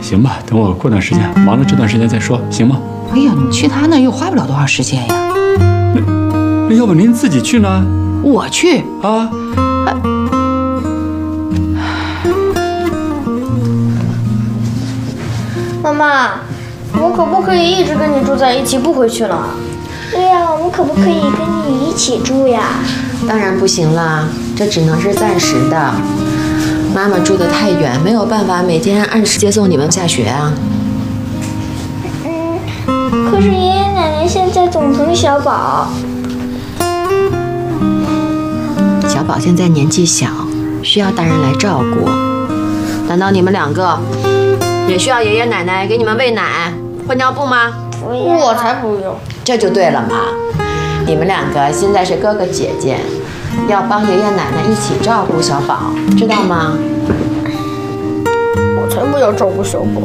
Speaker 7: 行吧，等我过段时间忙了这段时间再说，行吗？
Speaker 1: 哎呀，你去他那又花不了多少时间呀。
Speaker 7: 那那要不您自己去呢？
Speaker 1: 我去
Speaker 7: 啊。
Speaker 17: 妈妈，我可不可以一直跟你住在一起，不回去了？
Speaker 15: 对呀、我们可不可以跟你一起住呀？
Speaker 3: 当然不行啦，这只能是暂时的。妈妈住的太远，没有办法每天按时接送你们下学啊。
Speaker 15: 嗯，可是爷爷奶奶现在总疼小宝。
Speaker 3: 小宝现在年纪小，需要大人来照顾。难道你们两个也需要爷爷奶奶给你们喂奶、换尿布吗？
Speaker 17: 我才不用。
Speaker 3: 这就对了嘛。你们两个现在是哥哥姐姐，要帮爷爷奶奶一起照顾小宝，知道吗？
Speaker 17: 我才不要照顾小宝，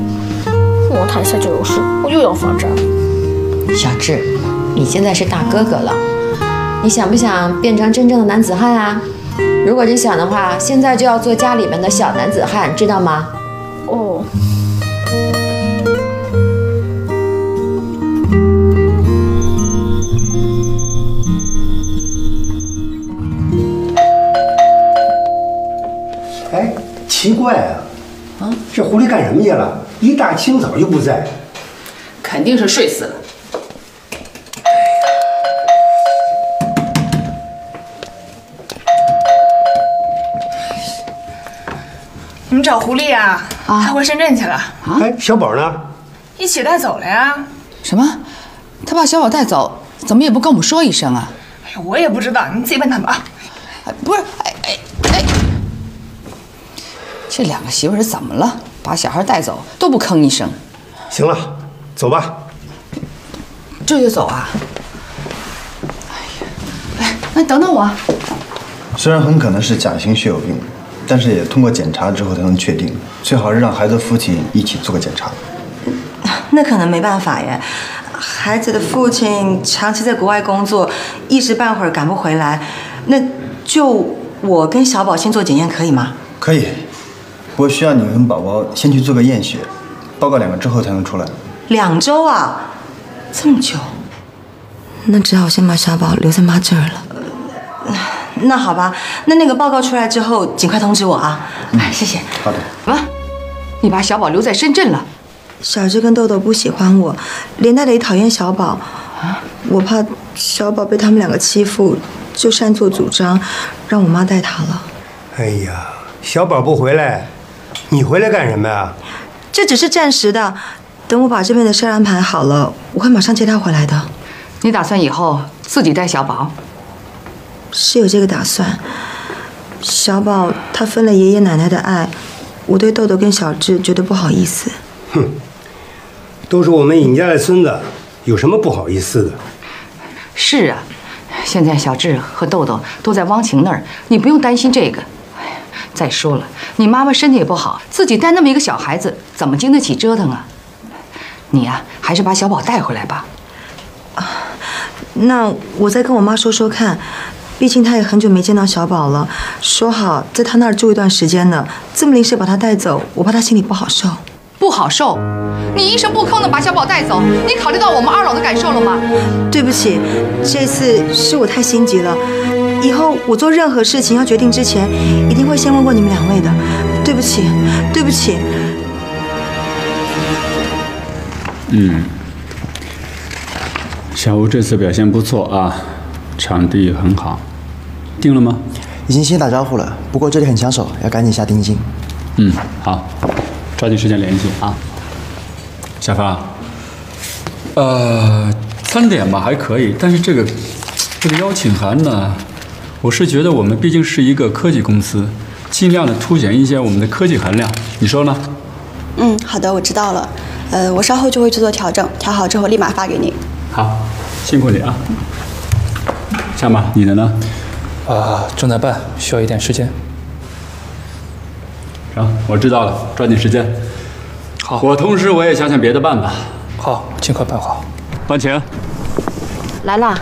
Speaker 17: 我躺下就有事，我又要罚站。
Speaker 3: 小智，你现在是大哥哥了，你想不想变成真正的男子汉啊？如果你想的话，现在就要做家里面的小男子汉，知道吗？
Speaker 17: 哦。
Speaker 11: 哎，奇怪啊，啊，这狐狸干什么去了？一大清早就不在。
Speaker 1: 肯定是睡死了。
Speaker 5: 找狐狸啊？他回深圳去了。
Speaker 11: 哎，小宝呢？
Speaker 5: 一起带走了呀？
Speaker 1: 什么？他把小宝带走，怎么也不跟我们说一声啊？
Speaker 5: 哎呀，我也不知道，你自己问他吧。
Speaker 1: 不是，哎哎哎，这两个媳妇是怎么了？把小孩带走都不吭一声。
Speaker 11: 行了，走吧。
Speaker 1: 这就走啊？哎呀，哎，那等等我。
Speaker 19: 虽然很可能是甲型血友病，但是也通过检查之后才能确定，最好是让孩子父亲一起做个检查。
Speaker 2: 那可能没办法耶，孩子的父亲长期在国外工作，一时半会儿赶不回来，那就我跟小宝先做检验可以吗？
Speaker 19: 可以，不过需要你跟宝宝先去做个验血，报告两个之后才能出来。
Speaker 2: 两周啊，这么久，那只好先把小宝留在妈这儿了。那好吧，那那个报告出来之后，尽快通知我啊。哎，谢谢。
Speaker 19: 好的。
Speaker 1: 什么？你把小宝留在深圳了？
Speaker 2: 小智跟豆豆不喜欢我，连带的也讨厌小宝。我怕小宝被他们两个欺负，就擅作主张，让我妈带他了。
Speaker 11: 哎呀，小宝不回来，你回来干什么呀？
Speaker 2: 这只是暂时的，等我把这边的事安排好了，我会马上接他回来的。
Speaker 1: 你打算以后自己带小宝？
Speaker 2: 是有这个打算。小宝他分了爷爷奶奶的爱，我对豆豆跟小智觉得不好意思。
Speaker 11: 哼，都是我们尹家的孙子，有什么不好意思的？
Speaker 1: 是啊，现在小智和豆豆都在汪晴那儿，你不用担心这个。哎呀，再说了，你妈妈身体也不好，自己带那么一个小孩子，怎么经得起折腾啊？你呀、还是把小宝带回来吧。
Speaker 2: 啊那我再跟我妈说说看，毕竟他也很久没见到小宝了，说好在他那儿住一段时间呢。这么临时把他带走，我怕他心里不好受。
Speaker 1: 不好受？你一声不吭的把小宝带走，你考虑到我们二老的感受了吗？
Speaker 2: 对不起，这次是我太心急了。以后我做任何事情要决定之前，一定会先问过你们两位的。对不起，对不起。
Speaker 7: 嗯，小吴这次表现不错啊，场地很好，定了吗？
Speaker 20: 已经先打招呼了，不过这里很抢手，要赶紧下定金。
Speaker 7: 嗯，好，抓紧时间联系啊。小芳，呃，三点吧还可以，但是这个这个邀请函呢，我是觉得我们毕竟是一个科技公司，尽量的凸显一些我们的科技含量，你说呢？
Speaker 21: 嗯，好的，我知道了。呃，我稍后就会去做调整，调好之后立马发给你。
Speaker 7: 好，辛苦你啊。夏妈，你的呢？
Speaker 22: 啊，正在办，需要一点时间。
Speaker 7: 行，我知道了，抓紧时间。
Speaker 22: 好，
Speaker 7: 我同时我也想想别的办法。
Speaker 22: 好，尽快办好。
Speaker 7: 万晴，
Speaker 3: 来了，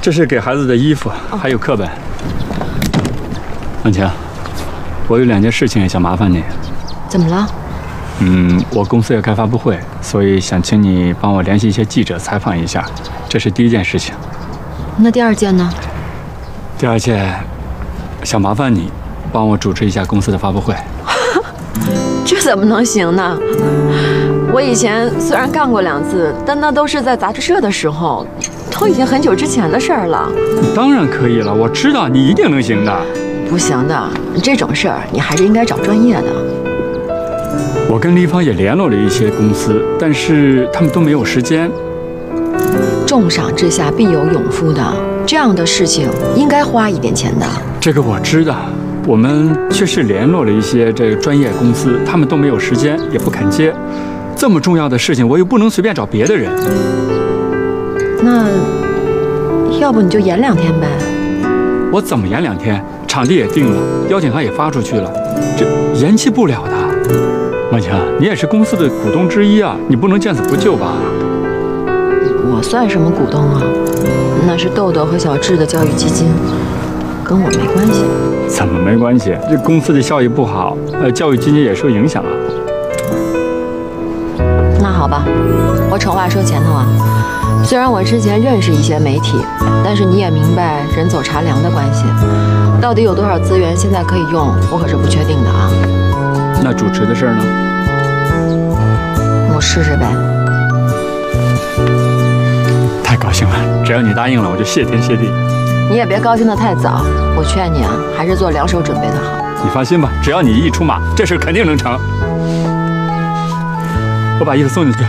Speaker 7: 这是给孩子的衣服，还有课本。万晴，我有两件事情也想麻烦你。
Speaker 3: 怎么了？
Speaker 7: 嗯，我公司要开发布会，所以想请你帮我联系一些记者采访一下，这是第一件事情。
Speaker 3: 那第二件呢？
Speaker 7: 第二件，想麻烦你帮我主持一下公司的发布会。
Speaker 3: 这怎么能行呢？我以前虽然干过两次，但那都是在杂志社的时候，都已经很久之前的事儿了。
Speaker 7: 当然可以了，我知道你一定能行的。
Speaker 3: 不行的，这种事儿你还是应该找专业的。
Speaker 7: 我跟丽芳也联络了一些公司，但是他们都没有时间。
Speaker 3: 重赏之下必有勇夫的，这样的事情应该花一点钱的。
Speaker 7: 这个我知道，我们确实联络了一些这个专业公司，他们都没有时间，也不肯接。这么重要的事情，我又不能随便找别的人。
Speaker 3: 那要不你就延两天呗？
Speaker 7: 我怎么延两天？场地也定了，邀请函也发出去了，这延期不了的。万强，你也是公司的股东之一啊，你不能见死不救吧？
Speaker 3: 我算什么股东啊？那是豆豆和小智的教育基金，跟我没关系。
Speaker 7: 怎么没关系？这公司的效益不好，呃，教育基金也受影响啊。
Speaker 3: 那好吧，我丑话说前头啊，虽然我之前认识一些媒体，但是你也明白人走茶凉的关系，到底有多少资源现在可以用，我可是不确定的啊。
Speaker 7: 那主持的事儿呢？
Speaker 3: 我试试呗。
Speaker 7: 太高兴了，只要你答应了，我就谢天谢地。
Speaker 3: 你也别高兴得太早，我劝你啊，还是做两手准备的好。
Speaker 7: 你放心吧，只要你一出马，这事肯定能成。我把衣服送进去。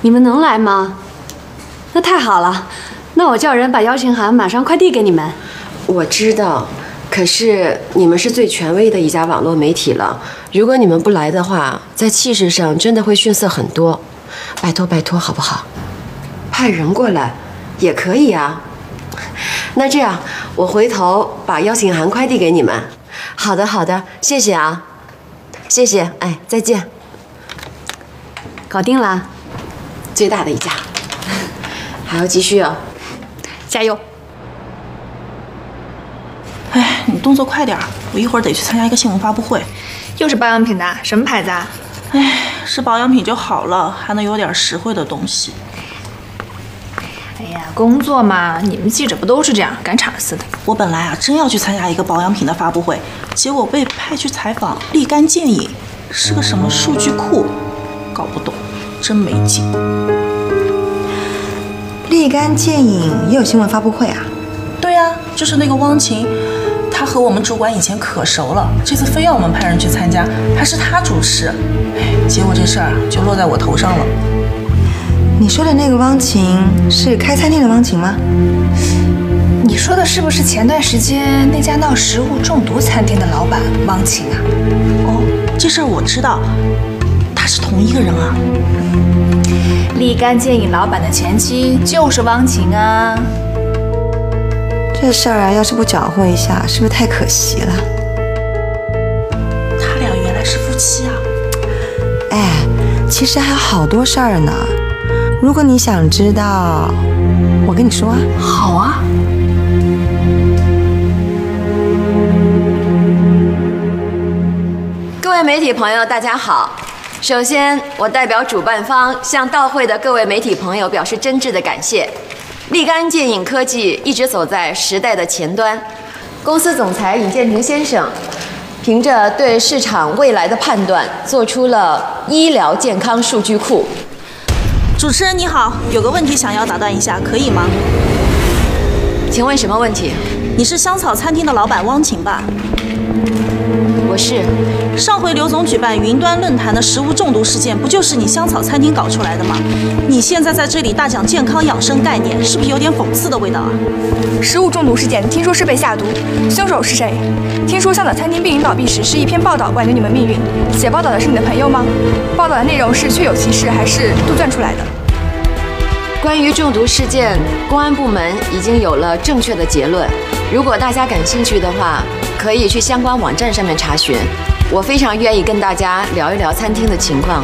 Speaker 9: 你们能来吗？那太好了，那我叫人把邀请函马上快递给你们。
Speaker 23: 我知道，可是你们是最权威的一家网络媒体了，如果你们不来的话，在气势上真的会逊色很多。拜托拜托，好不好？派人过来也可以啊。那这样，我回头把邀请函快递给你们。好的好的，谢谢啊，谢谢，哎，再见。
Speaker 9: 搞定了，
Speaker 23: 最大的一家，还要继续哦，
Speaker 9: 加油！
Speaker 18: 哎，你动作快点儿，我一会儿得去参加一个新闻发布会。
Speaker 5: 又是保养品的，什么牌子啊？
Speaker 18: 哎，是保养品就好了，还能有点实惠的东西。
Speaker 5: 哎
Speaker 21: 呀，工作嘛，你们记者不都是这样赶场似的？
Speaker 24: 我本来啊真要去参加一个保养品的发布会，结果被派去采访立竿见影，是个什么数据库，搞不懂，真没劲。
Speaker 2: 立竿见影也有新闻发布会啊？
Speaker 24: 对呀、就是那个汪晴，她和我们主管以前可熟了，这次非要我们派人去参加，还是他主持，哎，结果这事儿啊就落在我头上了。
Speaker 2: 你说的那个汪晴是开餐厅的汪晴吗？
Speaker 21: 你说的是不是前段时间那家闹食物中毒餐厅的老板汪晴啊？
Speaker 24: 哦，这事儿我知道，他是同一个人啊。
Speaker 21: 立竿见影老板的前妻就是汪晴啊。
Speaker 2: 这事儿啊，要是不搅和一下，是不是太可惜了？
Speaker 24: 他俩原来是夫妻啊。
Speaker 2: 哎，其实还有好多事儿呢。如果你想知道，我跟你说啊。
Speaker 21: 好啊。
Speaker 3: 各位媒体朋友，大家好。首先，我代表主办方向到会的各位媒体朋友表示真挚的感谢。立竿见影科技一直走在时代的前端，公司总裁尹建平先生凭着对市场未来的判断，做出了医疗健康数据库。
Speaker 24: 主持人你好，有个问题想要打断一下，可以吗？
Speaker 3: 请问什么问题？
Speaker 24: 你是香草餐厅的老板汪晴吧？
Speaker 3: 我是。
Speaker 24: 上回刘总举办云端论坛的食物中毒事件，不就是你香草餐厅搞出来的吗？你现在在这里大讲健康养生概念，是不是有点讽刺的味道啊？
Speaker 21: 食物中毒事件听说是被下毒，凶手是谁？听说香草餐厅濒临倒闭时是一篇报道挽救你们命运，写报道的是你的朋友吗？报道的内容是确有其事还是杜撰出来的？
Speaker 3: 关于中毒事件，公安部门已经有了正确的结论。如果大家感兴趣的话，可以去相关网站上面查询。我非常愿意跟大家聊一聊餐厅的情况，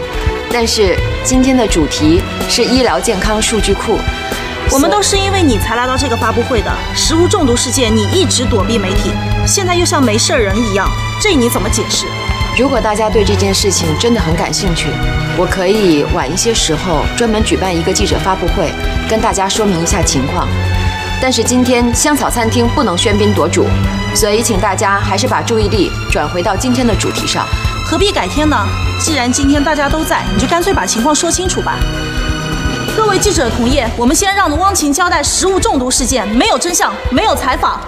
Speaker 3: 但是今天的主题是医疗健康数据库。
Speaker 24: 我们都是因为你才来到这个发布会的。食物中毒事件你一直躲避媒体，现在又像没事人一样，这你怎么解释？
Speaker 3: 如果大家对这件事情真的很感兴趣，我可以晚一些时候专门举办一个记者发布会，跟大家说明一下情况。但是今天香草餐厅不能喧宾夺主，所以请大家还是把注意力转回到今天的主题上。
Speaker 24: 何必改天呢？既然今天大家都在，你就干脆把情况说清楚吧。各位记者同业，我们先让汪晴交代食物中毒事件，没有真相，没有采访。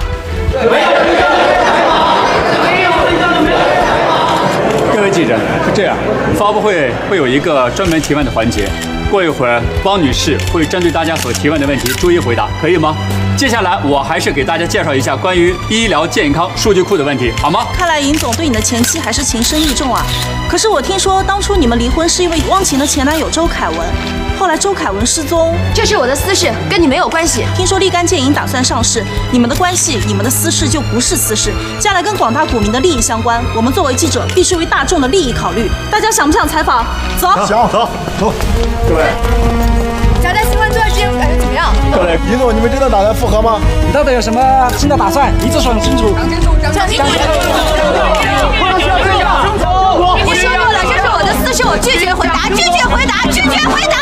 Speaker 7: 没有真相，没有采访，没有真相，没有采访。各位记者，是这样，发布会会有一个专门提问的环节。过一会儿，汪女士会针对大家所提问的问题逐一回答，可以吗？接下来，我还是给大家介绍一下关于医疗健康数据库的问题，好吗？
Speaker 24: 看来尹总对你的前妻还是情深意重啊。可是我听说当初你们离婚是因为汪晴的前男友周凯文，后来周凯文失踪，
Speaker 3: 这是我的私事，跟你没有关系。
Speaker 24: 听说立竿见影打算上市，你们的关系，你们的私事就不是私事，将来跟广大股民的利益相关。我们作为记者，必须为大众的利益考虑。大家想不想采访？走，
Speaker 25: 想走走，
Speaker 7: 各位。
Speaker 21: 夹在新闻这段时间感觉怎么样？
Speaker 25: 各位，尹总，你们真的打算复合吗？
Speaker 26: 你到底有什么新的打算？一直说清楚。
Speaker 21: 讲清楚，讲清楚。
Speaker 3: 你说过了，这是我的私事，我拒绝回答，拒绝回答，拒绝回答。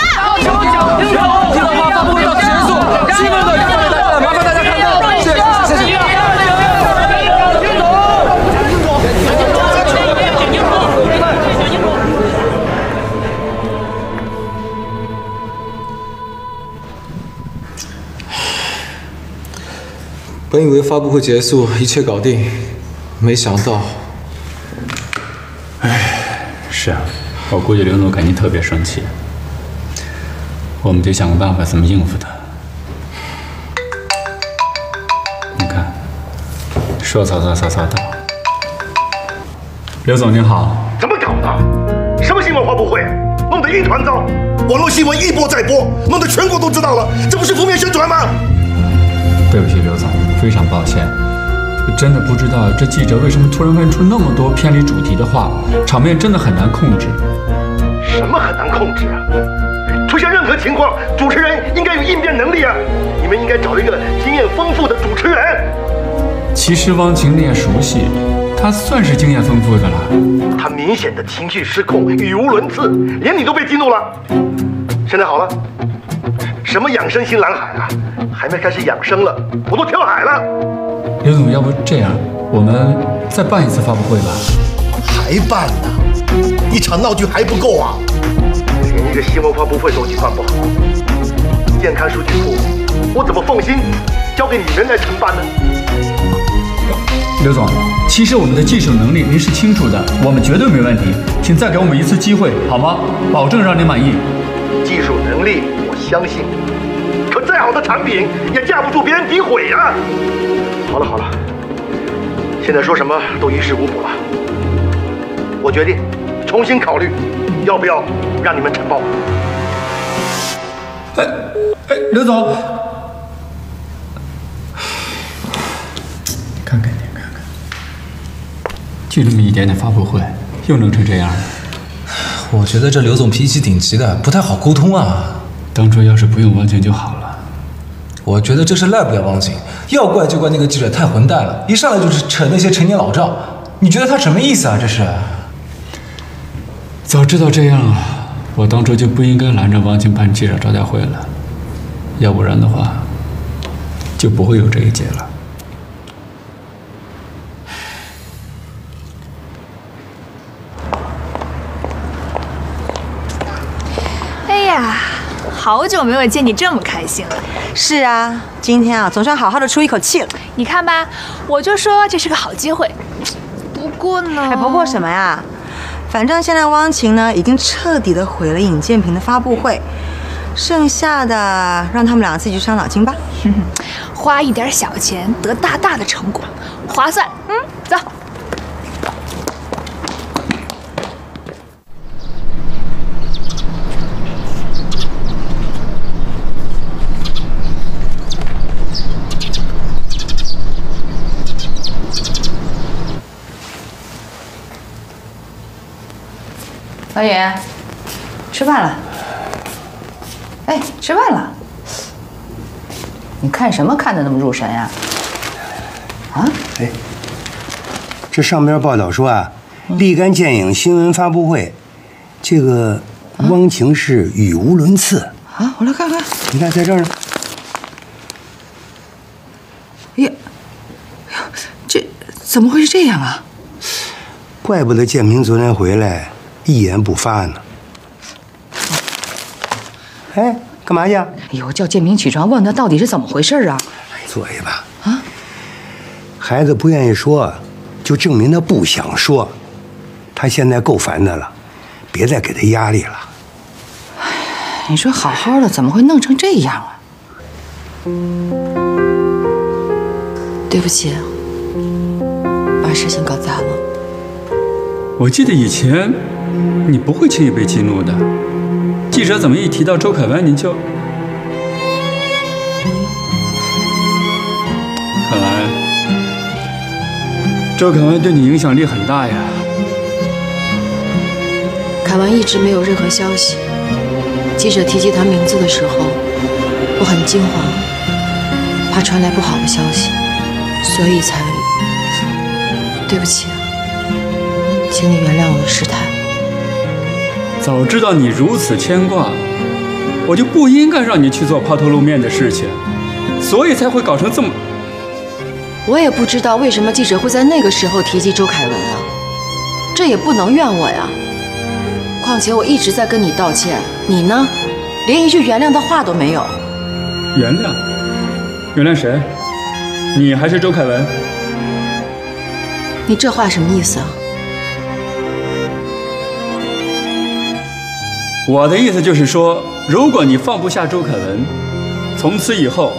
Speaker 26: 记者话发布会到此结束，新闻都已经发给大家了，麻烦大家
Speaker 27: 本以为发布会结束，一切搞定，没想到，
Speaker 7: 唉，是啊，我估计刘总肯定特别生气，我们得想个办法怎么应付他。你看，说曹操，曹操到。刘总您好，
Speaker 28: 怎么搞的？什么新闻发布会？弄得一团糟，网络新闻一波再播，弄得全国都知道了，这不是负面宣传吗？
Speaker 7: 对不起，刘总，非常抱歉，真的不知道这记者为什么突然问出那么多偏离主题的话，场面真的很难控制。
Speaker 28: 什么很难控制啊？出现任何情况，主持人应该有应变能力啊！你们应该找一个经验丰富的主持人。
Speaker 7: 其实汪晴你也熟悉，他算是经验丰富的了。
Speaker 28: 他明显的情绪失控，语无伦次，连你都被激怒了。现在好了，什么养生新蓝海啊？还没开始养生了，我都跳海了。
Speaker 7: 刘总，要不这样，我们再办一次发布会吧？
Speaker 19: 还办呢？一场闹剧还不够啊？
Speaker 28: 连一个新闻发布会都举办不好，健康数据库我怎么放心交给你们来承办呢？
Speaker 7: 刘总，其实我们的技术能力您是清楚的，我们绝对没问题，请再给我们一次机会好吗？保证让您满意。
Speaker 28: 技术能力我相信，可再好的产品也架不住别人诋毁呀。好了好了，现在说什么都于事无补了。我决定重新考虑，要不要让你们承包。
Speaker 7: 哎哎，刘总，看看你，看看，就这么一点点发布会，又弄成这样了。
Speaker 10: 我觉得这刘总脾气挺急的，不太好沟通啊。
Speaker 7: 当初要是不用王晴就好了。
Speaker 10: 我觉得这事赖不了王晴，要怪就怪那个记者太混蛋了，一上来就是扯那些陈年老账。你觉得他什么意思啊？这是？
Speaker 7: 早知道这样啊，我当初就不应该拦着王晴办记者招待会了，要不然的话，就不会有这一节了。
Speaker 5: 哎呀，好久没有见你这么开心了。
Speaker 2: 是啊，今天啊，总算好好的出一口气了。
Speaker 5: 你看吧，我就说这是个好机会。不过呢，
Speaker 2: 哎，不过什么呀？反正现在汪晴呢，已经彻底的毁了尹建平的发布会，剩下的让他们两个自己去伤脑筋吧。
Speaker 5: 花一点小钱得大大的成果，划算。嗯，走。
Speaker 1: 老尹，吃饭了。哎，吃饭了。你看什么看的那么入神呀、啊？
Speaker 11: 哎，这上边报道说啊，立竿见影新闻发布会，这个汪晴是语无伦次。
Speaker 1: 啊，我来看看。
Speaker 11: 你看在这儿呢。
Speaker 1: 哎呀，哎呀，这怎么会是这样啊？
Speaker 11: 怪不得建平昨天回来一言不发呢。哎，干嘛去？哎
Speaker 1: 呦，叫建平起床问他到底是怎么回事啊？
Speaker 11: 坐下吧。啊，孩子不愿意说，就证明他不想说。他现在够烦的了，别再给他压力了。
Speaker 1: 你说好好的怎么会弄成这样啊？
Speaker 3: 对不起，把事情搞砸了。
Speaker 7: 我记得以前你不会轻易被激怒的，记者怎么一提到周凯文你就……看来周凯文对你影响力很大呀。
Speaker 3: 凯文一直没有任何消息，记者提及他名字的时候，我很惊慌，怕传来不好的消息，所以才……对不起，请你原谅我的失态。
Speaker 7: 早知道你如此牵挂，我就不应该让你去做抛头露面的事情，所以才会搞成这么……
Speaker 3: 我也不知道为什么记者会在那个时候提及周凯文啊，这也不能怨我呀。况且我一直在跟你道歉，你呢，连一句原谅的话都没有。
Speaker 7: 原谅？原谅谁？你还是周凯文？
Speaker 3: 你这话什么意思啊？
Speaker 7: 我的意思就是说，如果你放不下周凯文，从此以后，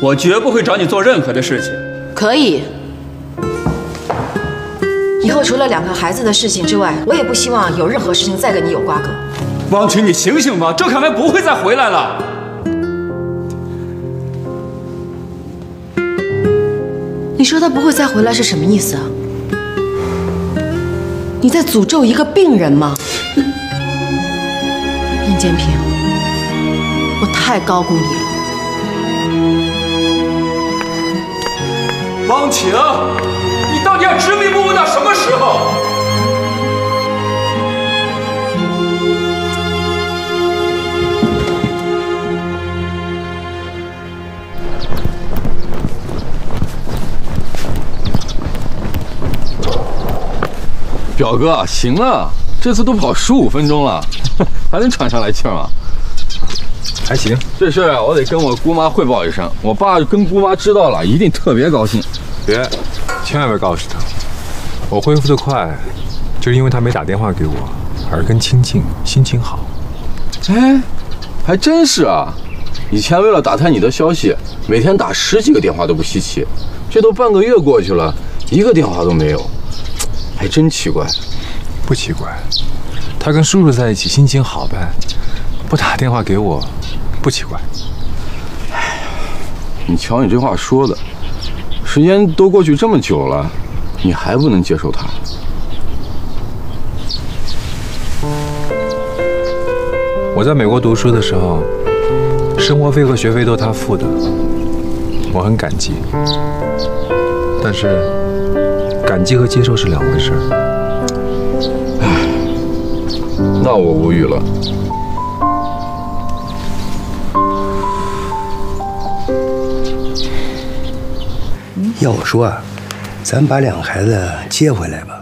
Speaker 7: 我绝不会找你做任何的事情。
Speaker 3: 可以。以后除了两个孩子的事情之外，我也不希望有任何事情再跟你有瓜葛。
Speaker 7: 汪晴，你醒醒吧，周凯文不会再回来了。
Speaker 3: 你说他不会再回来是什么意思啊？你在诅咒一个病人吗？建平我太高估你了。
Speaker 7: 汪晴你到底要执迷不悟到什么时候？
Speaker 29: 表哥行啊这次都跑十五分钟了。还能喘上来气儿吗？
Speaker 10: 还行。
Speaker 29: 这事儿啊，我得跟我姑妈汇报一声，我爸跟姑妈知道了，一定特别高兴。
Speaker 10: 别，千万别告诉他，我恢复的快，就是因为他没打电话给我，耳根清净，心情好。
Speaker 29: 哎，还真是啊！以前为了打探你的消息，每天打十几个电话都不稀奇，这都半个月过去了，一个电话都没有，还真奇怪。
Speaker 10: 不奇怪，他跟叔叔在一起，心情好呗，不打电话给我，不奇怪。
Speaker 29: 你瞧你这话说的，时间都过去这么久了，你还不能接受他？
Speaker 10: 我在美国读书的时候，生活费和学费都他付的，我很感激。但是，感激和接受是两回事。
Speaker 29: 那我无语了。
Speaker 11: 要我说啊，咱把两个孩子接回来吧。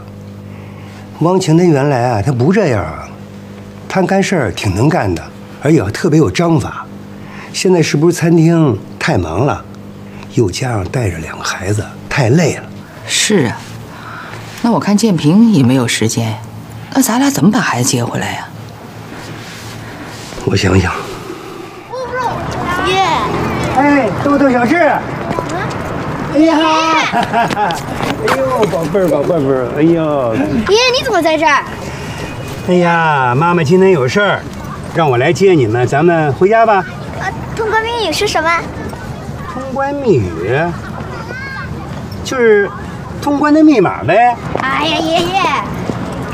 Speaker 11: 汪晴她原来啊，她不这样啊，她干事儿挺能干的，而且特别有章法。现在是不是餐厅太忙了，又加上带着两个孩子，太累了。
Speaker 1: 是啊，那我看建平也没有时间，那咱俩怎么把孩子接回来呀、
Speaker 11: 我想想，
Speaker 15: 爷，
Speaker 11: 哎，豆豆小志，哎呀，哎呦，宝贝儿，宝贝儿，哎呦，
Speaker 15: 爷爷你怎么在这儿？
Speaker 11: 哎呀，妈妈今天有事儿，让我来接你们，咱们回家吧。
Speaker 15: 呃，通关密语是什么？
Speaker 11: 通关密语，就是通关的密码呗。
Speaker 15: 哎呀，爷爷，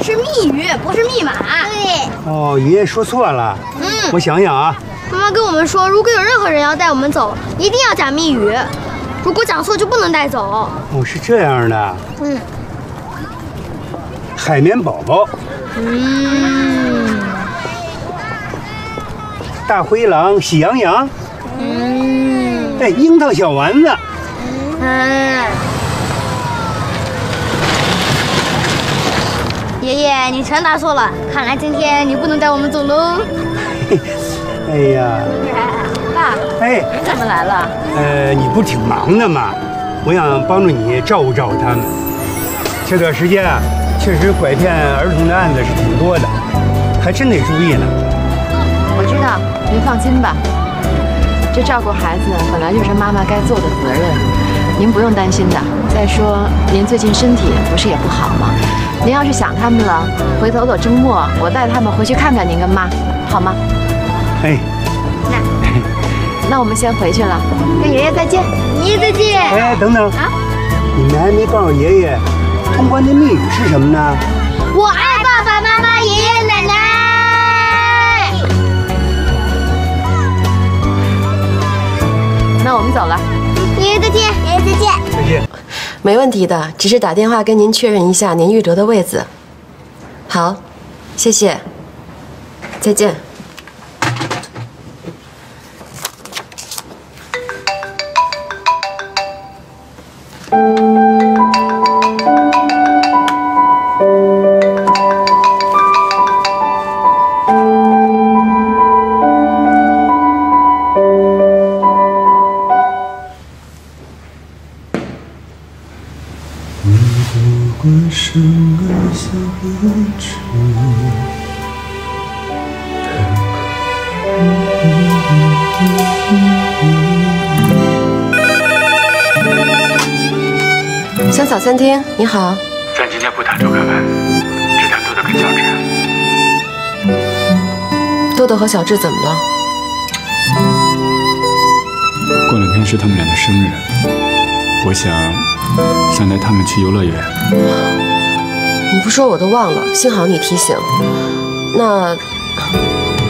Speaker 15: 是密语，不是密码。对，
Speaker 11: 哦，爷爷说错了。
Speaker 15: 嗯
Speaker 11: 我想想啊，
Speaker 15: 妈妈跟我们说，如果有任何人要带我们走，一定要讲密语，如果讲错就不能带走。
Speaker 11: 哦，是这样的，
Speaker 15: 嗯
Speaker 11: 海绵宝宝、
Speaker 15: 嗯
Speaker 11: 大灰狼、喜羊羊，
Speaker 15: 嗯
Speaker 11: 哎，樱桃小丸子。
Speaker 15: 嗯。爷爷，你全答错了，看来今天你不能带我们走喽。
Speaker 11: 哎呀，
Speaker 3: 爸，
Speaker 11: 哎，
Speaker 3: 你怎么来了？
Speaker 11: 呃，你不挺忙的吗？我想帮助你照顾照顾他们。这段时间啊，确实拐骗儿童的案子是挺多的，还真得注意呢。
Speaker 3: 我知道，您放心吧。这照顾孩子本来就是妈妈该做的责任，您不用担心的。再说您最近身体不是也不好吗？您要是想他们了，回头等周末我带他们回去看看您跟妈，好吗？
Speaker 11: 哎，
Speaker 3: 那 那我们先回去了，跟爷爷再见。
Speaker 15: 爷爷再见。
Speaker 11: 哎，等等，
Speaker 15: 啊，
Speaker 11: 你们还没告诉爷爷通关的密语是什么呢？
Speaker 15: 我爱爸爸妈妈、爷爷奶奶。
Speaker 3: 那我们走了。
Speaker 15: 爷爷再见，爷爷再见。
Speaker 11: 再见。
Speaker 23: 没问题的，只是打电话跟您确认一下您预留的位子。好，谢谢，再见。香草餐厅，你好。
Speaker 7: 咱今天不谈周凯文，只谈豆豆跟小智。
Speaker 23: 豆豆和小智怎么了？
Speaker 7: 过两天是他们俩的生日，我想想带他们去游乐园。
Speaker 23: 你不说我都忘了，幸好你提醒。那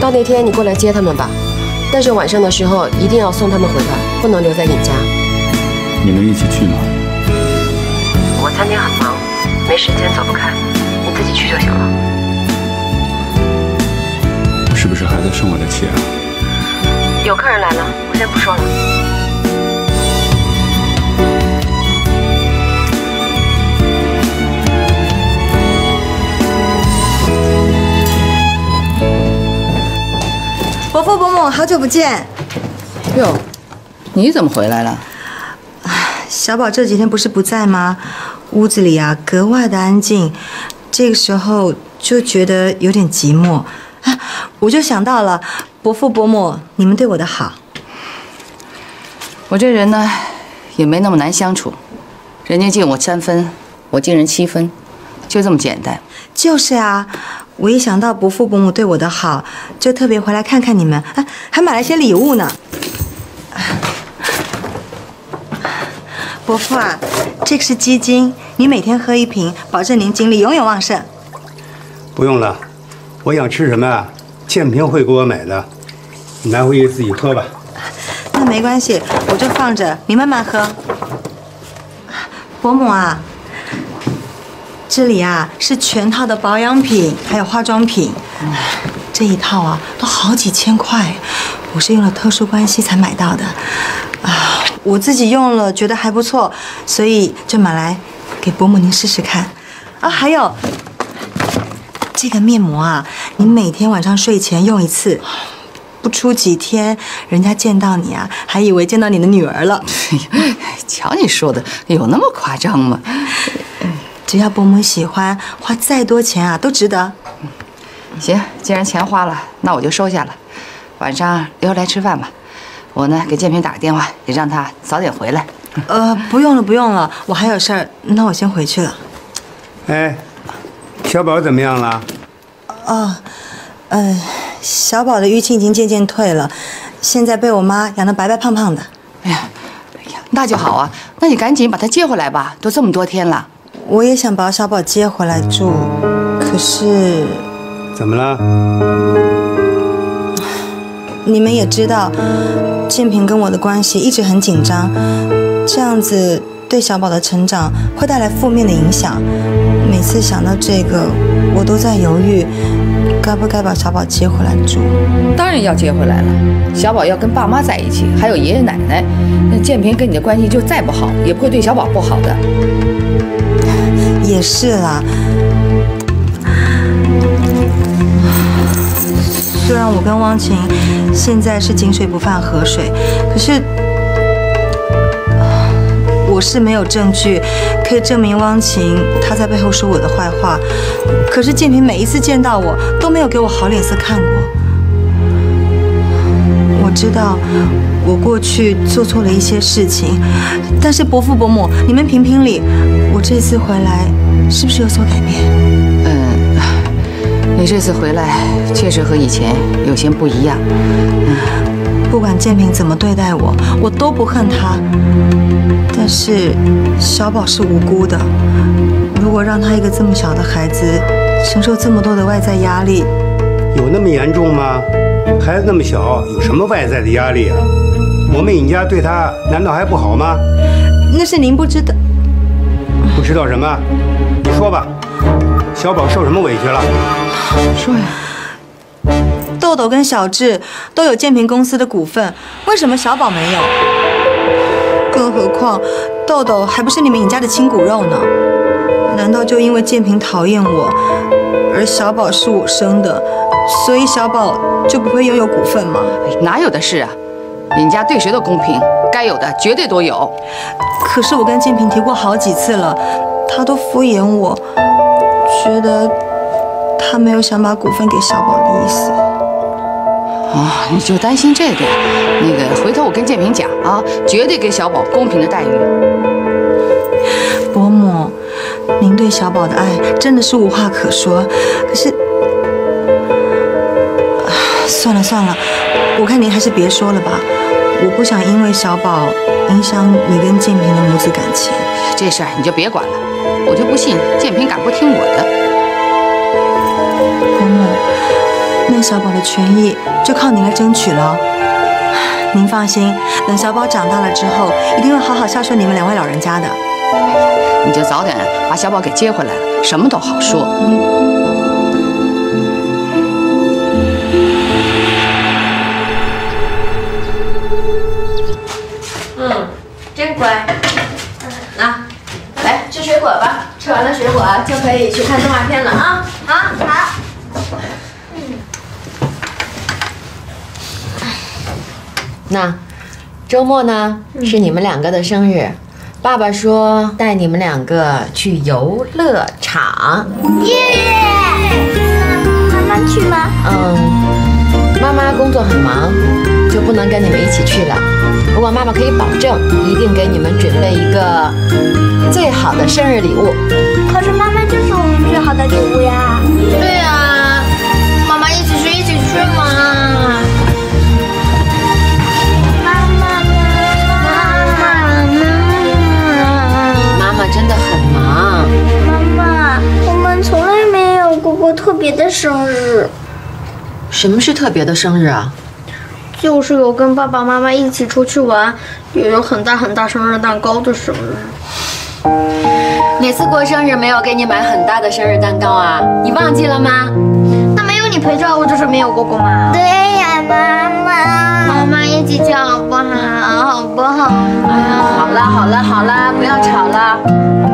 Speaker 23: 到那天你过来接他们吧，但是晚上的时候一定要送他们回来，不能留在尹家。
Speaker 7: 你能一起去吗？
Speaker 23: 餐厅很忙没时间走不开你自己去就行了。
Speaker 7: 是不是还在生我的气啊？
Speaker 23: 有客人来了我先不说了。
Speaker 2: 伯父伯母好久不见。
Speaker 1: 哟你怎么回来了？
Speaker 2: 小宝这几天不是不在吗？屋子里啊格外的安静，这个时候就觉得有点寂寞。啊，我就想到了伯父伯母，你们对我的好。
Speaker 1: 我这人呢，也没那么难相处，人家敬我三分，我敬人七分，就这么简单。
Speaker 2: 就是啊，我一想到伯父伯母对我的好，就特别回来看看你们，啊，还买了些礼物呢。伯父啊，这个是鸡精，你每天喝一瓶，保证您精力永远旺盛。
Speaker 11: 不用了，我想吃什么啊？建平会给我买的，你拿回去自己喝吧。
Speaker 2: 那没关系，我就放着，你慢慢喝。伯母啊，这里啊是全套的保养品，还有化妆品，这一套啊都好几千块，我是用了特殊关系才买到的。啊，我自己用了觉得还不错，所以就买来给伯母您试试看。啊，还有这个面膜啊，你每天晚上睡前用一次。不出几天，人家见到你啊，还以为见到你的女儿了。
Speaker 1: 瞧你说的，有那么夸张吗？
Speaker 2: 只要伯母喜欢，花再多钱啊都值得。
Speaker 1: 行，既然钱花了，那我就收下了。晚上留下来吃饭吧。我呢，给建平打个电话，也让他早点回来。
Speaker 2: 呃，不用了，不用了，我还有事儿，那我先回去了。
Speaker 11: 哎，小宝怎么样了？
Speaker 2: 哦，嗯。小宝的淤青已经渐渐退了，现在被我妈养得白白胖胖的。
Speaker 1: 哎呀，哎呀，那就好啊！那你赶紧把他接回来吧，都这么多天了。
Speaker 2: 我也想把小宝接回来住，可是……
Speaker 11: 怎么了？
Speaker 2: 你们也知道，建平跟我的关系一直很紧张，这样子对小宝的成长会带来负面的影响。每次想到这个，我都在犹豫。该不该把小宝接回来住？
Speaker 1: 当然要接回来了。小宝要跟爸妈在一起，还有爷爷奶奶。那建平跟你的关系就再不好，也不会对小宝不好的。
Speaker 2: 也是啦。虽然我跟汪晴现在是井水不犯河水，可是我是没有证据可以证明汪晴她在背后说我的坏话。可是建平每一次见到我都没有给我好脸色看过。我知道我过去做错了一些事情，但是伯父伯母，你们评评理，我这次回来是不是有所改变？
Speaker 1: 嗯，你这次回来确实和以前有些不一样。
Speaker 2: 嗯，不管建平怎么对待我，我都不恨他。但是小宝是无辜的，如果让他一个这么小的孩子。承受这么多的外在压力，
Speaker 11: 有那么严重吗？孩子那么小，有什么外在的压力啊？我们尹家对他难道还不好吗？
Speaker 2: 那是您不知道。
Speaker 11: 不知道什么？你说吧，小宝受什么委屈了？
Speaker 1: 说呀。
Speaker 2: 豆豆跟小智都有建平公司的股份，为什么小宝没有？更何况，豆豆还不是你们尹家的亲骨肉呢？难道就因为建平讨厌我，而小宝是我生的，所以小宝就不会拥有股份吗？
Speaker 1: 哪有的事啊！尹家对谁都公平，该有的绝对都有。
Speaker 2: 可是我跟建平提过好几次了，他都敷衍我，觉得他没有想把股份给小宝的意思。
Speaker 1: 哦，你就担心这个呀？那个，回头我跟建平讲啊，绝对给小宝公平的待遇。
Speaker 2: 伯母。您对小宝的爱真的是无话可说，可是，算了算了，我看您还是别说了吧。我不想因为小宝影响你跟建平的母子感情。
Speaker 1: 这事儿你就别管了，我就不信建平敢不听我的。
Speaker 2: 那小宝的权益就靠您来争取了。您放心，等小宝长大了之后，一定会好好孝顺你们两位老人家的。
Speaker 1: 你就早点把小宝给接回来了，什么都好说。
Speaker 23: 嗯，真乖。那来吃水果吧，吃完了水果就可以去看动画片了啊！
Speaker 15: 好，好。
Speaker 3: 那周末呢是你们两个的生日，爸爸说带你们两个去游乐场。
Speaker 15: 耶！妈妈去吗？
Speaker 3: 嗯，妈妈工作很忙，就不能跟你们一起去了。不过妈妈可以保证，一定给你们准备一个最好的生日礼物。
Speaker 15: 可是妈妈就是我们最好的礼物呀。
Speaker 17: 对呀，妈
Speaker 15: 生日，
Speaker 3: 什么是特别的生日啊？
Speaker 15: 就是有跟爸爸妈妈一起出去玩，也有很大很大生日蛋糕的生日。
Speaker 3: 哪次过生日没有给你买很大的生日蛋糕啊？你忘记了吗？
Speaker 15: 那没有你陪着我，就是没有过过吗？对呀，妈妈。妈妈一起去好不好？好不好？
Speaker 3: 哎呀，好了好了好了，不要吵了，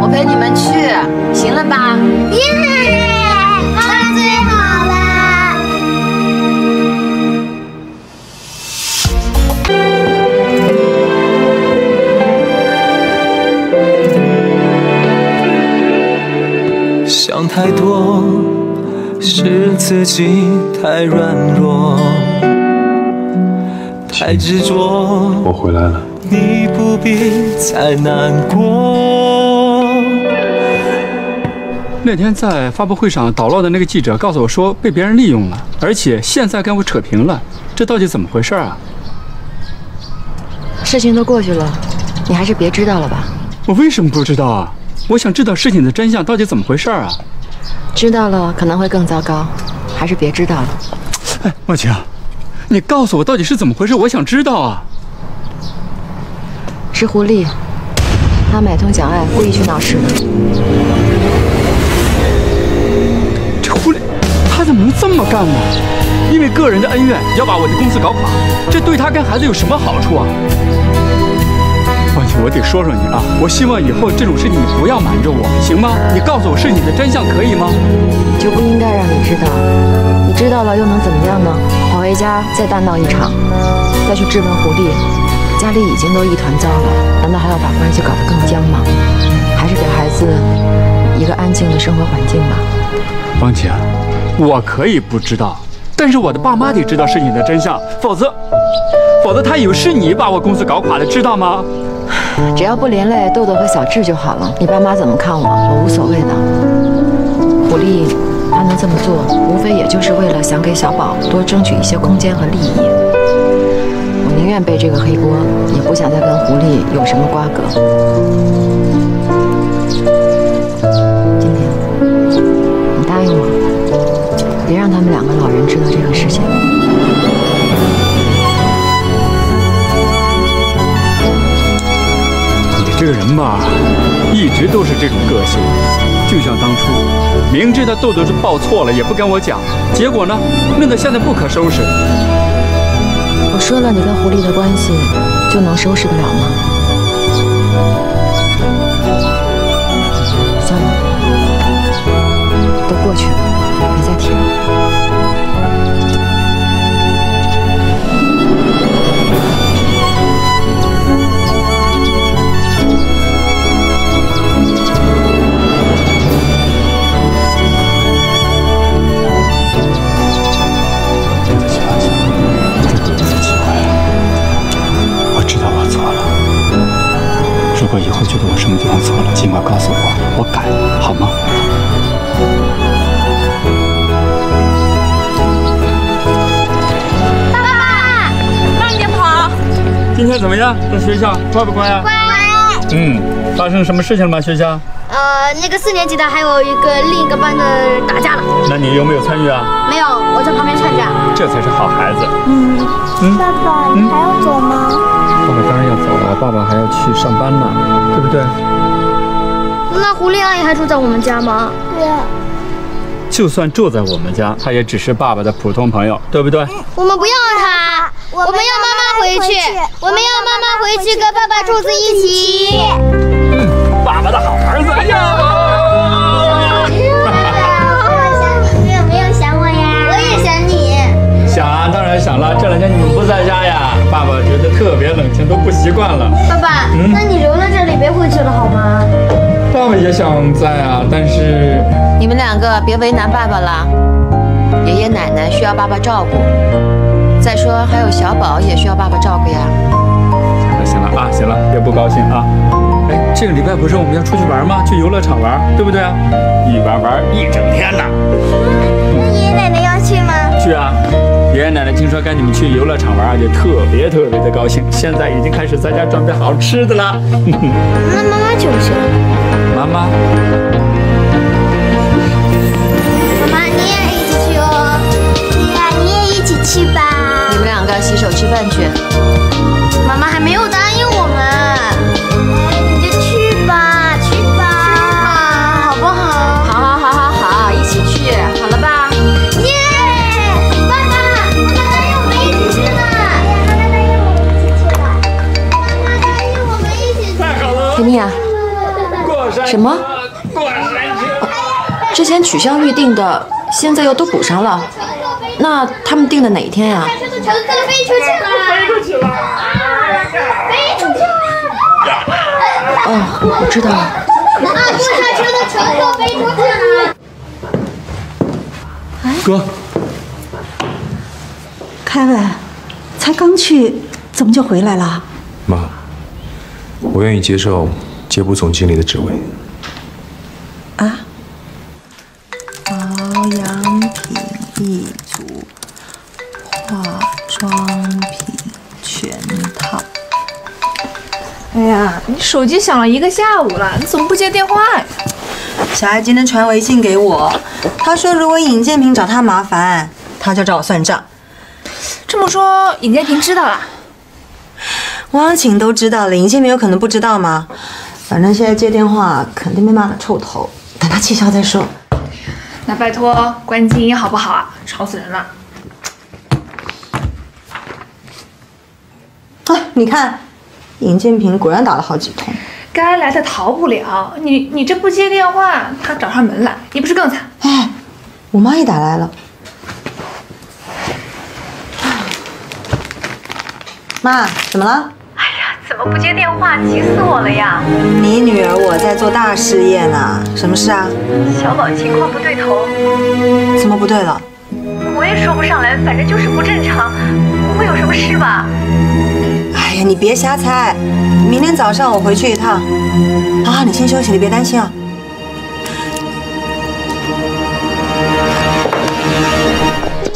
Speaker 3: 我陪你们去，行了吧？
Speaker 15: 耶！妈
Speaker 30: 想太多，是自己太软弱，太执着。
Speaker 10: 我回来了。
Speaker 30: 你不必再难过。
Speaker 7: 那天在发布会上捣乱的那个记者告诉我说被别人利用了，而且现在跟我扯平了，这到底怎么回事啊？
Speaker 3: 事情都过去了，你还是别知道了吧。
Speaker 7: 我为什么不知道啊？我想知道事情的真相到底怎么回事啊！
Speaker 3: 知道了可能会更糟糕，还是别知道了。
Speaker 7: 哎，莫晴，你告诉我到底是怎么回事？我想知道啊！
Speaker 3: 是狐狸，他买通蒋爱，故意去闹事的。
Speaker 7: 这狐狸，他怎么能这么干呢？因为个人的恩怨要把我的公司搞垮，这对他跟孩子有什么好处啊？我得说说你啊！我希望以后这种事情你不要瞒着我，行吗？你告诉我事情的真相可以吗？
Speaker 3: 就不应该让你知道，你知道了又能怎么样呢？跑回家再大闹一场，再去质问狐狸，家里已经都一团糟了，难道还要把关系搞得更僵吗？还是给孩子一个安静的生活环境吧。
Speaker 7: 王晴，我可以不知道，但是我的爸妈得知道事情的真相，否则，否则他以为是你把我公司搞垮的，知道吗？
Speaker 3: 只要不连累豆豆和小智就好了。你爸妈怎么看我，我无所谓的。狐狸他能这么做，无非也就是为了想给小宝多争取一些空间和利益。我宁愿背这个黑锅，也不想再跟狐狸有什么瓜葛。今天，你答应我，别让他们两个老人知道这个事情。
Speaker 7: 这个人吧，一直都是这种个性，就像当初明知道豆豆是报错了，也不跟我讲，结果呢，弄得现在不可收拾。
Speaker 3: 我说了，你跟狐狸的关系就能收拾得了吗？算了，都过去了，
Speaker 7: 觉得我什么地方错了，尽管告诉我，我改，好吗？
Speaker 15: 爸爸，
Speaker 24: 慢点跑。
Speaker 7: 今天怎么样？在学校乖不乖啊？
Speaker 15: 乖。
Speaker 7: 嗯，发生什么事情了吗？学校？
Speaker 15: 呃，那个四年级的还有一个另一个班的打架了。
Speaker 7: 那你有没有参与啊？
Speaker 15: 没有，我在旁边看着。
Speaker 7: 这才是好孩子。
Speaker 15: 嗯，
Speaker 7: 嗯
Speaker 15: 爸爸，你还要走吗？
Speaker 7: 爸爸当然要走了，爸爸还要去上班呢，对不对？
Speaker 15: 那狐狸阿姨还住在我们家吗？对啊。
Speaker 7: 就算住在我们家，她也只是爸爸的普通朋友，对不对？
Speaker 15: 我们不要她，我们要妈妈回去，我们要妈妈回去跟爸爸住在一起。
Speaker 7: 嗯爸爸的好儿子，哎呀！
Speaker 15: 你有没有想我呀？我也想你。
Speaker 7: 想啊，当然想了。这两天你们不在家呀，爸爸觉得特别冷清，都不习惯了。
Speaker 17: 爸爸，嗯，那你留
Speaker 7: 在
Speaker 17: 这里别回去了好吗？
Speaker 7: 爸爸也想在啊，但是
Speaker 3: 你们两个别为难爸爸了。爷爷奶奶需要爸爸照顾，再说还有小宝也需要爸爸照顾呀。
Speaker 7: 行了行了啊，行了，别不高兴啊。哎，这个礼拜不是我们要出去玩吗？去游乐场玩，对不对啊？一玩玩一整天呢。
Speaker 15: 那爷爷奶奶要去吗？
Speaker 7: 去啊。爷爷奶奶听说跟你们去游乐场玩啊，就特别特别的高兴。现在已经开始在家准备好吃的了。
Speaker 15: 那妈妈就不去？
Speaker 7: 妈妈，
Speaker 15: 妈妈你也一起去哦。对呀，你也一起去吧。
Speaker 3: 你们两个洗手吃饭去。
Speaker 15: 妈妈还没有
Speaker 3: 什么？之前取消预定的，现在又都补上了。那他们定的哪一天呀、
Speaker 15: 车的乘客飞出去了，飞出去了，飞出去了。
Speaker 3: 哦，我知道了。
Speaker 15: 啊，过山车的乘客飞出去了。
Speaker 7: 哎哥，
Speaker 31: 凯文，才刚去，怎么就回来了？
Speaker 10: 妈，我愿意接受接部总经理的职位。
Speaker 31: 啊？保养品一组，化妆品全套。
Speaker 5: 哎呀，你手机响了一个下午了，你怎么不接电话呀？
Speaker 2: 小艾今天传微信给我，他说如果尹建平找他麻烦，他就找我算账。
Speaker 5: 这么说，尹建平知道了？
Speaker 2: 汪晴都知道了，尹建平有可能不知道吗？反正现在接电话肯定被骂的臭头，等他气消再说。
Speaker 5: 那拜托关静音好不好啊？吵死人了！
Speaker 2: 啊，你看，尹建平果然打了好几通。
Speaker 5: 该来的逃不了，你你这不接电话，他找上门来，你不是更惨？
Speaker 2: 哎，我妈也打来了。妈，怎么了？
Speaker 24: 怎么不接电话？急死我了呀！
Speaker 2: 你女儿我在做大事业呢，什么事啊？
Speaker 24: 小宝情况不对头，
Speaker 2: 怎么不对了？
Speaker 24: 我也说不上来，反正就是不正常，不会有什么事吧？
Speaker 2: 哎呀，你别瞎猜，明天早上我回去一趟。好好，你先休息，你别担心啊。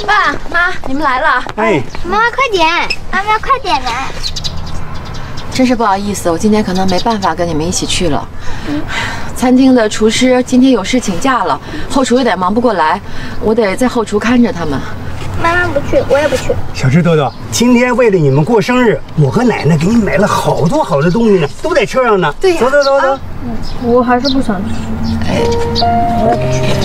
Speaker 3: 爸妈，你们来了。
Speaker 11: 哎，
Speaker 15: 妈妈快点，妈妈快点来。
Speaker 3: 真是不好意思，我今天可能没办法跟你们一起去了。餐厅的厨师今天有事请假了，后厨有点忙不过来，我得在后厨看着他们。
Speaker 15: 妈妈不去，我也不去。
Speaker 11: 小智豆豆，今天为了你们过生日，我和奶奶给你买了好多好的东西呢，都在车上呢。
Speaker 15: 对呀
Speaker 11: 走走走走。
Speaker 15: 我还是不想去。
Speaker 3: 哎，
Speaker 15: 我也不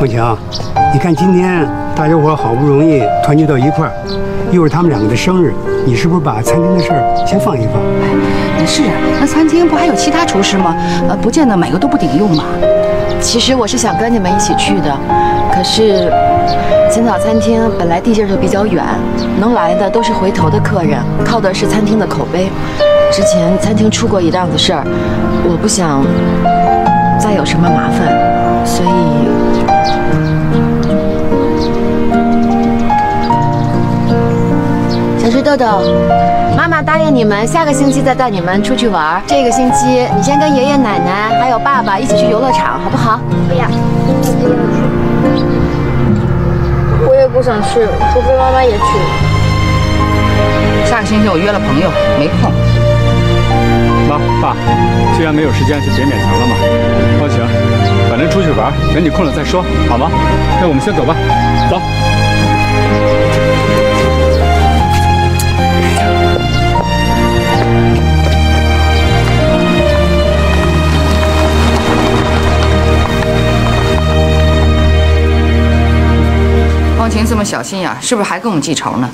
Speaker 11: 梦晴，你看今天大家伙好不容易团聚到一块儿，又是他们两个的生日，你是不是把餐厅的事儿先放一放？
Speaker 1: 哎是啊，那餐厅不还有其他厨师吗？呃，不见得每个都不顶用嘛。
Speaker 3: 其实我是想跟你们一起去的，可是青草餐厅本来地界就比较远，能来的都是回头的客人，靠的是餐厅的口碑。之前餐厅出过一档子事儿，我不想再有什么麻烦，所以。小智豆豆，妈妈答应你们，下个星期再带你们出去玩。这个星期你先跟爷爷奶奶还有爸爸一起去游乐场，好不好？
Speaker 15: 不要，我也不想去，除非妈妈也去。
Speaker 1: 下个星期我约了朋友，没空。
Speaker 7: 妈爸，既然没有时间，就别勉强了嘛。方晴，反正出去玩，等你空了再说，好吗？那我们先走吧，走。
Speaker 1: 方晴这么小心眼，是不是还跟我们记仇呢？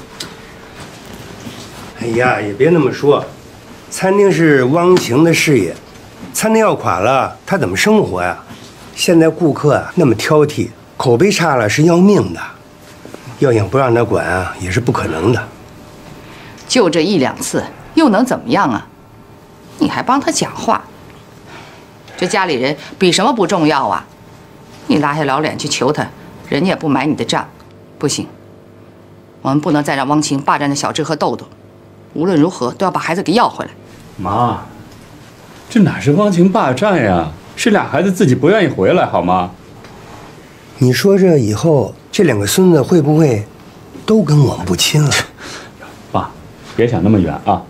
Speaker 11: 哎呀，也别那么说，餐厅是汪晴的事业，餐厅要垮了，他怎么生活呀？现在顾客啊那么挑剔，口碑差了是要命的，要想不让他管啊，也是不可能的。
Speaker 1: 就这一两次，又能怎么样啊？你还帮他讲话？这家里人比什么不重要啊？你拉下老脸去求他，人家也不买你的账。不行，我们不能再让汪晴霸占着小智和豆豆。无论如何都要把孩子给要回来。
Speaker 7: 妈，这哪是汪晴霸占呀？是俩孩子自己不愿意回来，好吗？
Speaker 11: 你说这以后这两个孙子会不会都跟我们不亲了？
Speaker 7: 爸，别想那么远啊！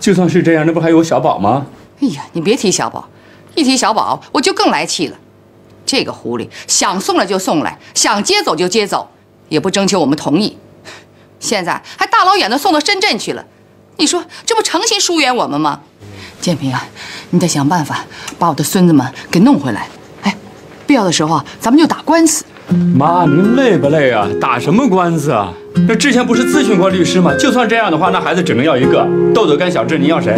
Speaker 7: 就算是这样，那不还有小宝吗？
Speaker 1: 哎呀，你别提小宝，一提小宝我就更来气了。这个狐狸想送来就送来，想接走就接走，也不征求我们同意。现在还大老远的送到深圳去了，你说这不诚心疏远我们吗？建平啊，你得想办法把我的孙子们给弄回来。哎，必要的时候啊，咱们就打官司。
Speaker 7: 妈，您累不累啊？打什么官司啊？那之前不是咨询过律师吗？就算这样的话，那孩子只能要一个。豆豆跟小智，您要谁？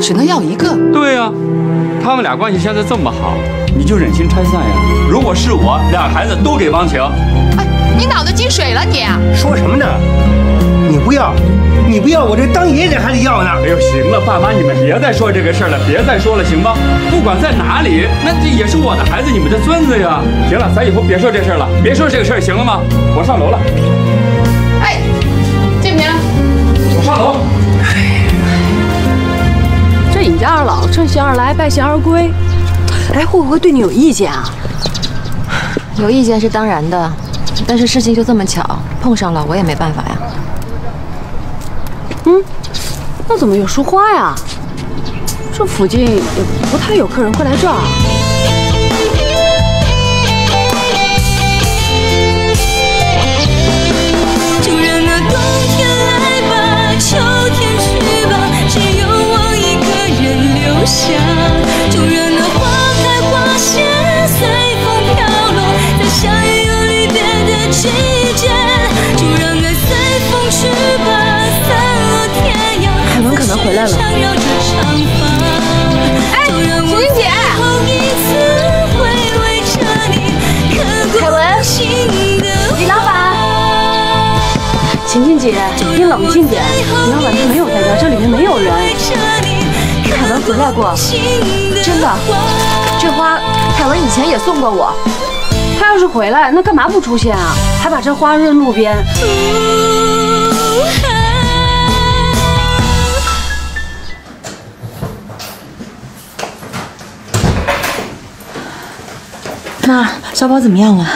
Speaker 1: 只能要一个。
Speaker 7: 对呀、他们俩关系现在这么好，你就忍心拆散呀？如果是我，俩孩子都给汪晴。
Speaker 1: 哎你脑子进水了你？
Speaker 11: 说什么呢？你不要，你不要，我这当爷爷的还得要呢。
Speaker 7: 哎呦，行了，爸妈，你们别再说这个事儿了，别再说了，行吗？不管在哪里，那这也是我的孩子，你们的孙子呀。行了，咱以后别说这事儿了，别说这个事儿，行了吗？我上楼了。
Speaker 1: 哎，建平，
Speaker 7: 我上楼。
Speaker 3: 这尹家二老趁兴而来，败兴而归，哎，会不会对你有意见啊？
Speaker 17: 有意见是当然的，但是事情就这么巧碰上了，我也没办法呀。
Speaker 3: 嗯，那怎么有束花呀？这附近也不太有客人会来这儿。
Speaker 32: 就让那冬天来吧，秋天去吧，只有我一个人留下。就让那花开花谢，随风飘落，在相遇又离别的季节
Speaker 3: 回来了。哎，晴晴姐，凯文，李老板，晴晴姐，你冷静点，李老板他没有在家，这里面没有人。凯文回来过，真的。这花凯文以前也送过我。他要是回来，那干嘛不出现啊？还把这花扔路边。
Speaker 2: 妈，小宝怎么样了？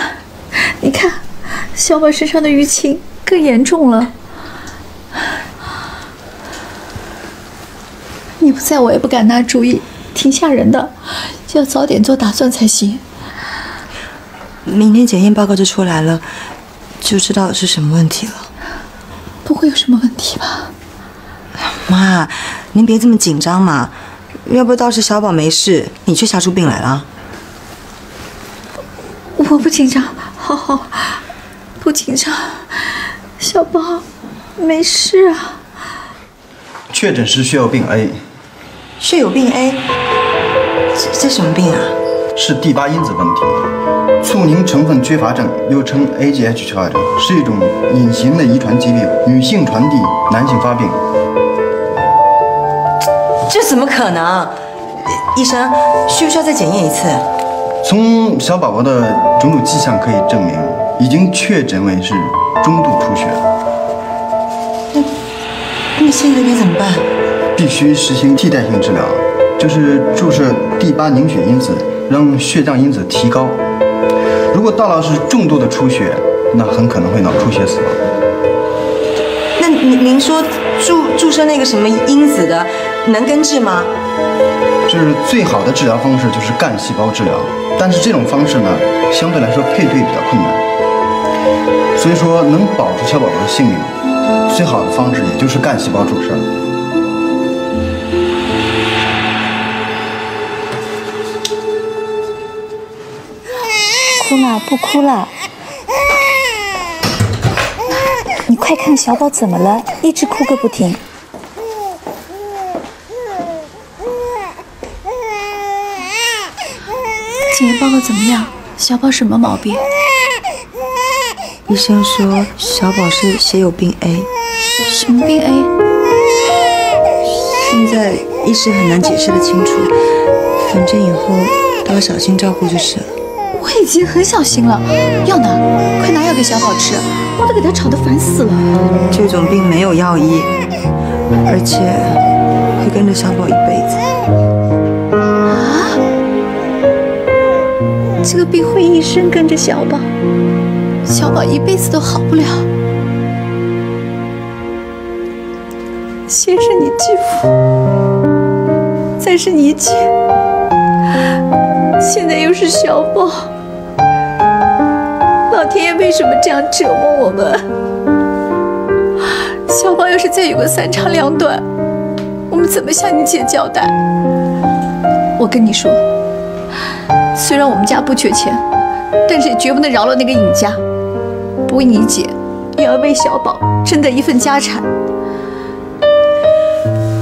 Speaker 33: 你看，小宝身上的淤青更严重了。你不在我也不敢拿主意，挺吓人的，要早点做打算才行。
Speaker 2: 明天检验报告就出来了，就知道是什么问题了。
Speaker 33: 不会有什么问题吧？
Speaker 2: 妈，您别这么紧张嘛，要不到时小宝没事，你却吓出病来了。
Speaker 33: 我不紧张，好好，不紧张。小宝，没事啊。
Speaker 34: 确诊是血友病 A，
Speaker 2: 血友病 A，这这什么病啊？
Speaker 34: 是第八因子问题。促凝成分缺乏症，又称 AGH 症，是一种隐形的遗传疾病，女性传递，男性发病。
Speaker 2: 这怎么可能？医生，需不需要再检验一次？
Speaker 34: 从小宝宝的种种迹象可以证明，已经确诊为是中度出血。
Speaker 2: 那那现在该怎么办？
Speaker 34: 必须实行替代性治疗，就是注射第八凝血因子，让血浆因子提高。如果大脑是重度的出血，那很可能会脑出血死亡。
Speaker 2: 那您您说注注射那个什么因子的，能根治吗？
Speaker 34: 就是最好的治疗方式就是干细胞治疗，但是这种方式呢，相对来说配对比较困难。所以说，能保住小宝宝的性命，最好的方式也就是干细胞注射。
Speaker 33: 哭了，不哭了。你快看小宝怎么了？一直哭个不停。检验报告怎么样？小宝什么毛病？
Speaker 2: 医生说小宝是血友病 A。
Speaker 33: 什么病 A？
Speaker 2: 现在一时很难解释的清楚，反正以后都要小心照顾就是了。
Speaker 33: 我已经很小心了，药呢？快拿药给小宝吃，我都给他吵得烦死了。
Speaker 2: 这种病没有药医，而且会跟着小宝一辈子。
Speaker 33: 这个病会一生跟着小宝，小宝一辈子都好不了。先是你继父，再是你姐，现在又是小宝。老天爷为什么这样折磨我们？小宝要是再有个三长两短，我们怎么向你姐交代？我跟你说，虽然我们家不缺钱，但是也绝不能饶了那个尹家。不为你姐，也要为小宝争得一份家产。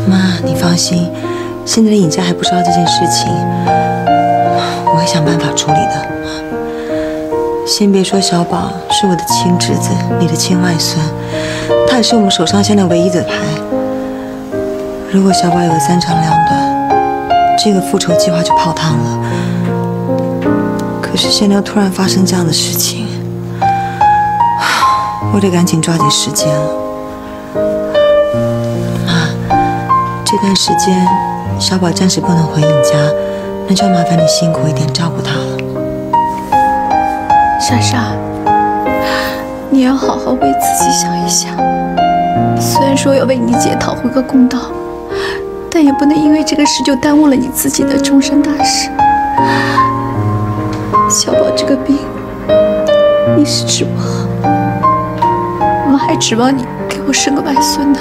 Speaker 2: 妈，你放心，现在的尹家还不知道这件事情，我会想办法处理的。先别说小宝是我的亲侄子，你的亲外孙，他也是我们手上现在唯一的牌。如果小宝有个三长两短，这个复仇计划就泡汤了。可是现在突然发生这样的事情，我得赶紧抓紧时间了。妈，这段时间小宝暂时不能回你家，那就麻烦你辛苦一点照顾他了。
Speaker 33: 莎莎，你要好好为自己想一想。虽然说要为你姐讨回个公道，但也不能因为这个事就耽误了你自己的终身大事。小宝这个病，一时治不好，我还指望你给我生个外孙呢。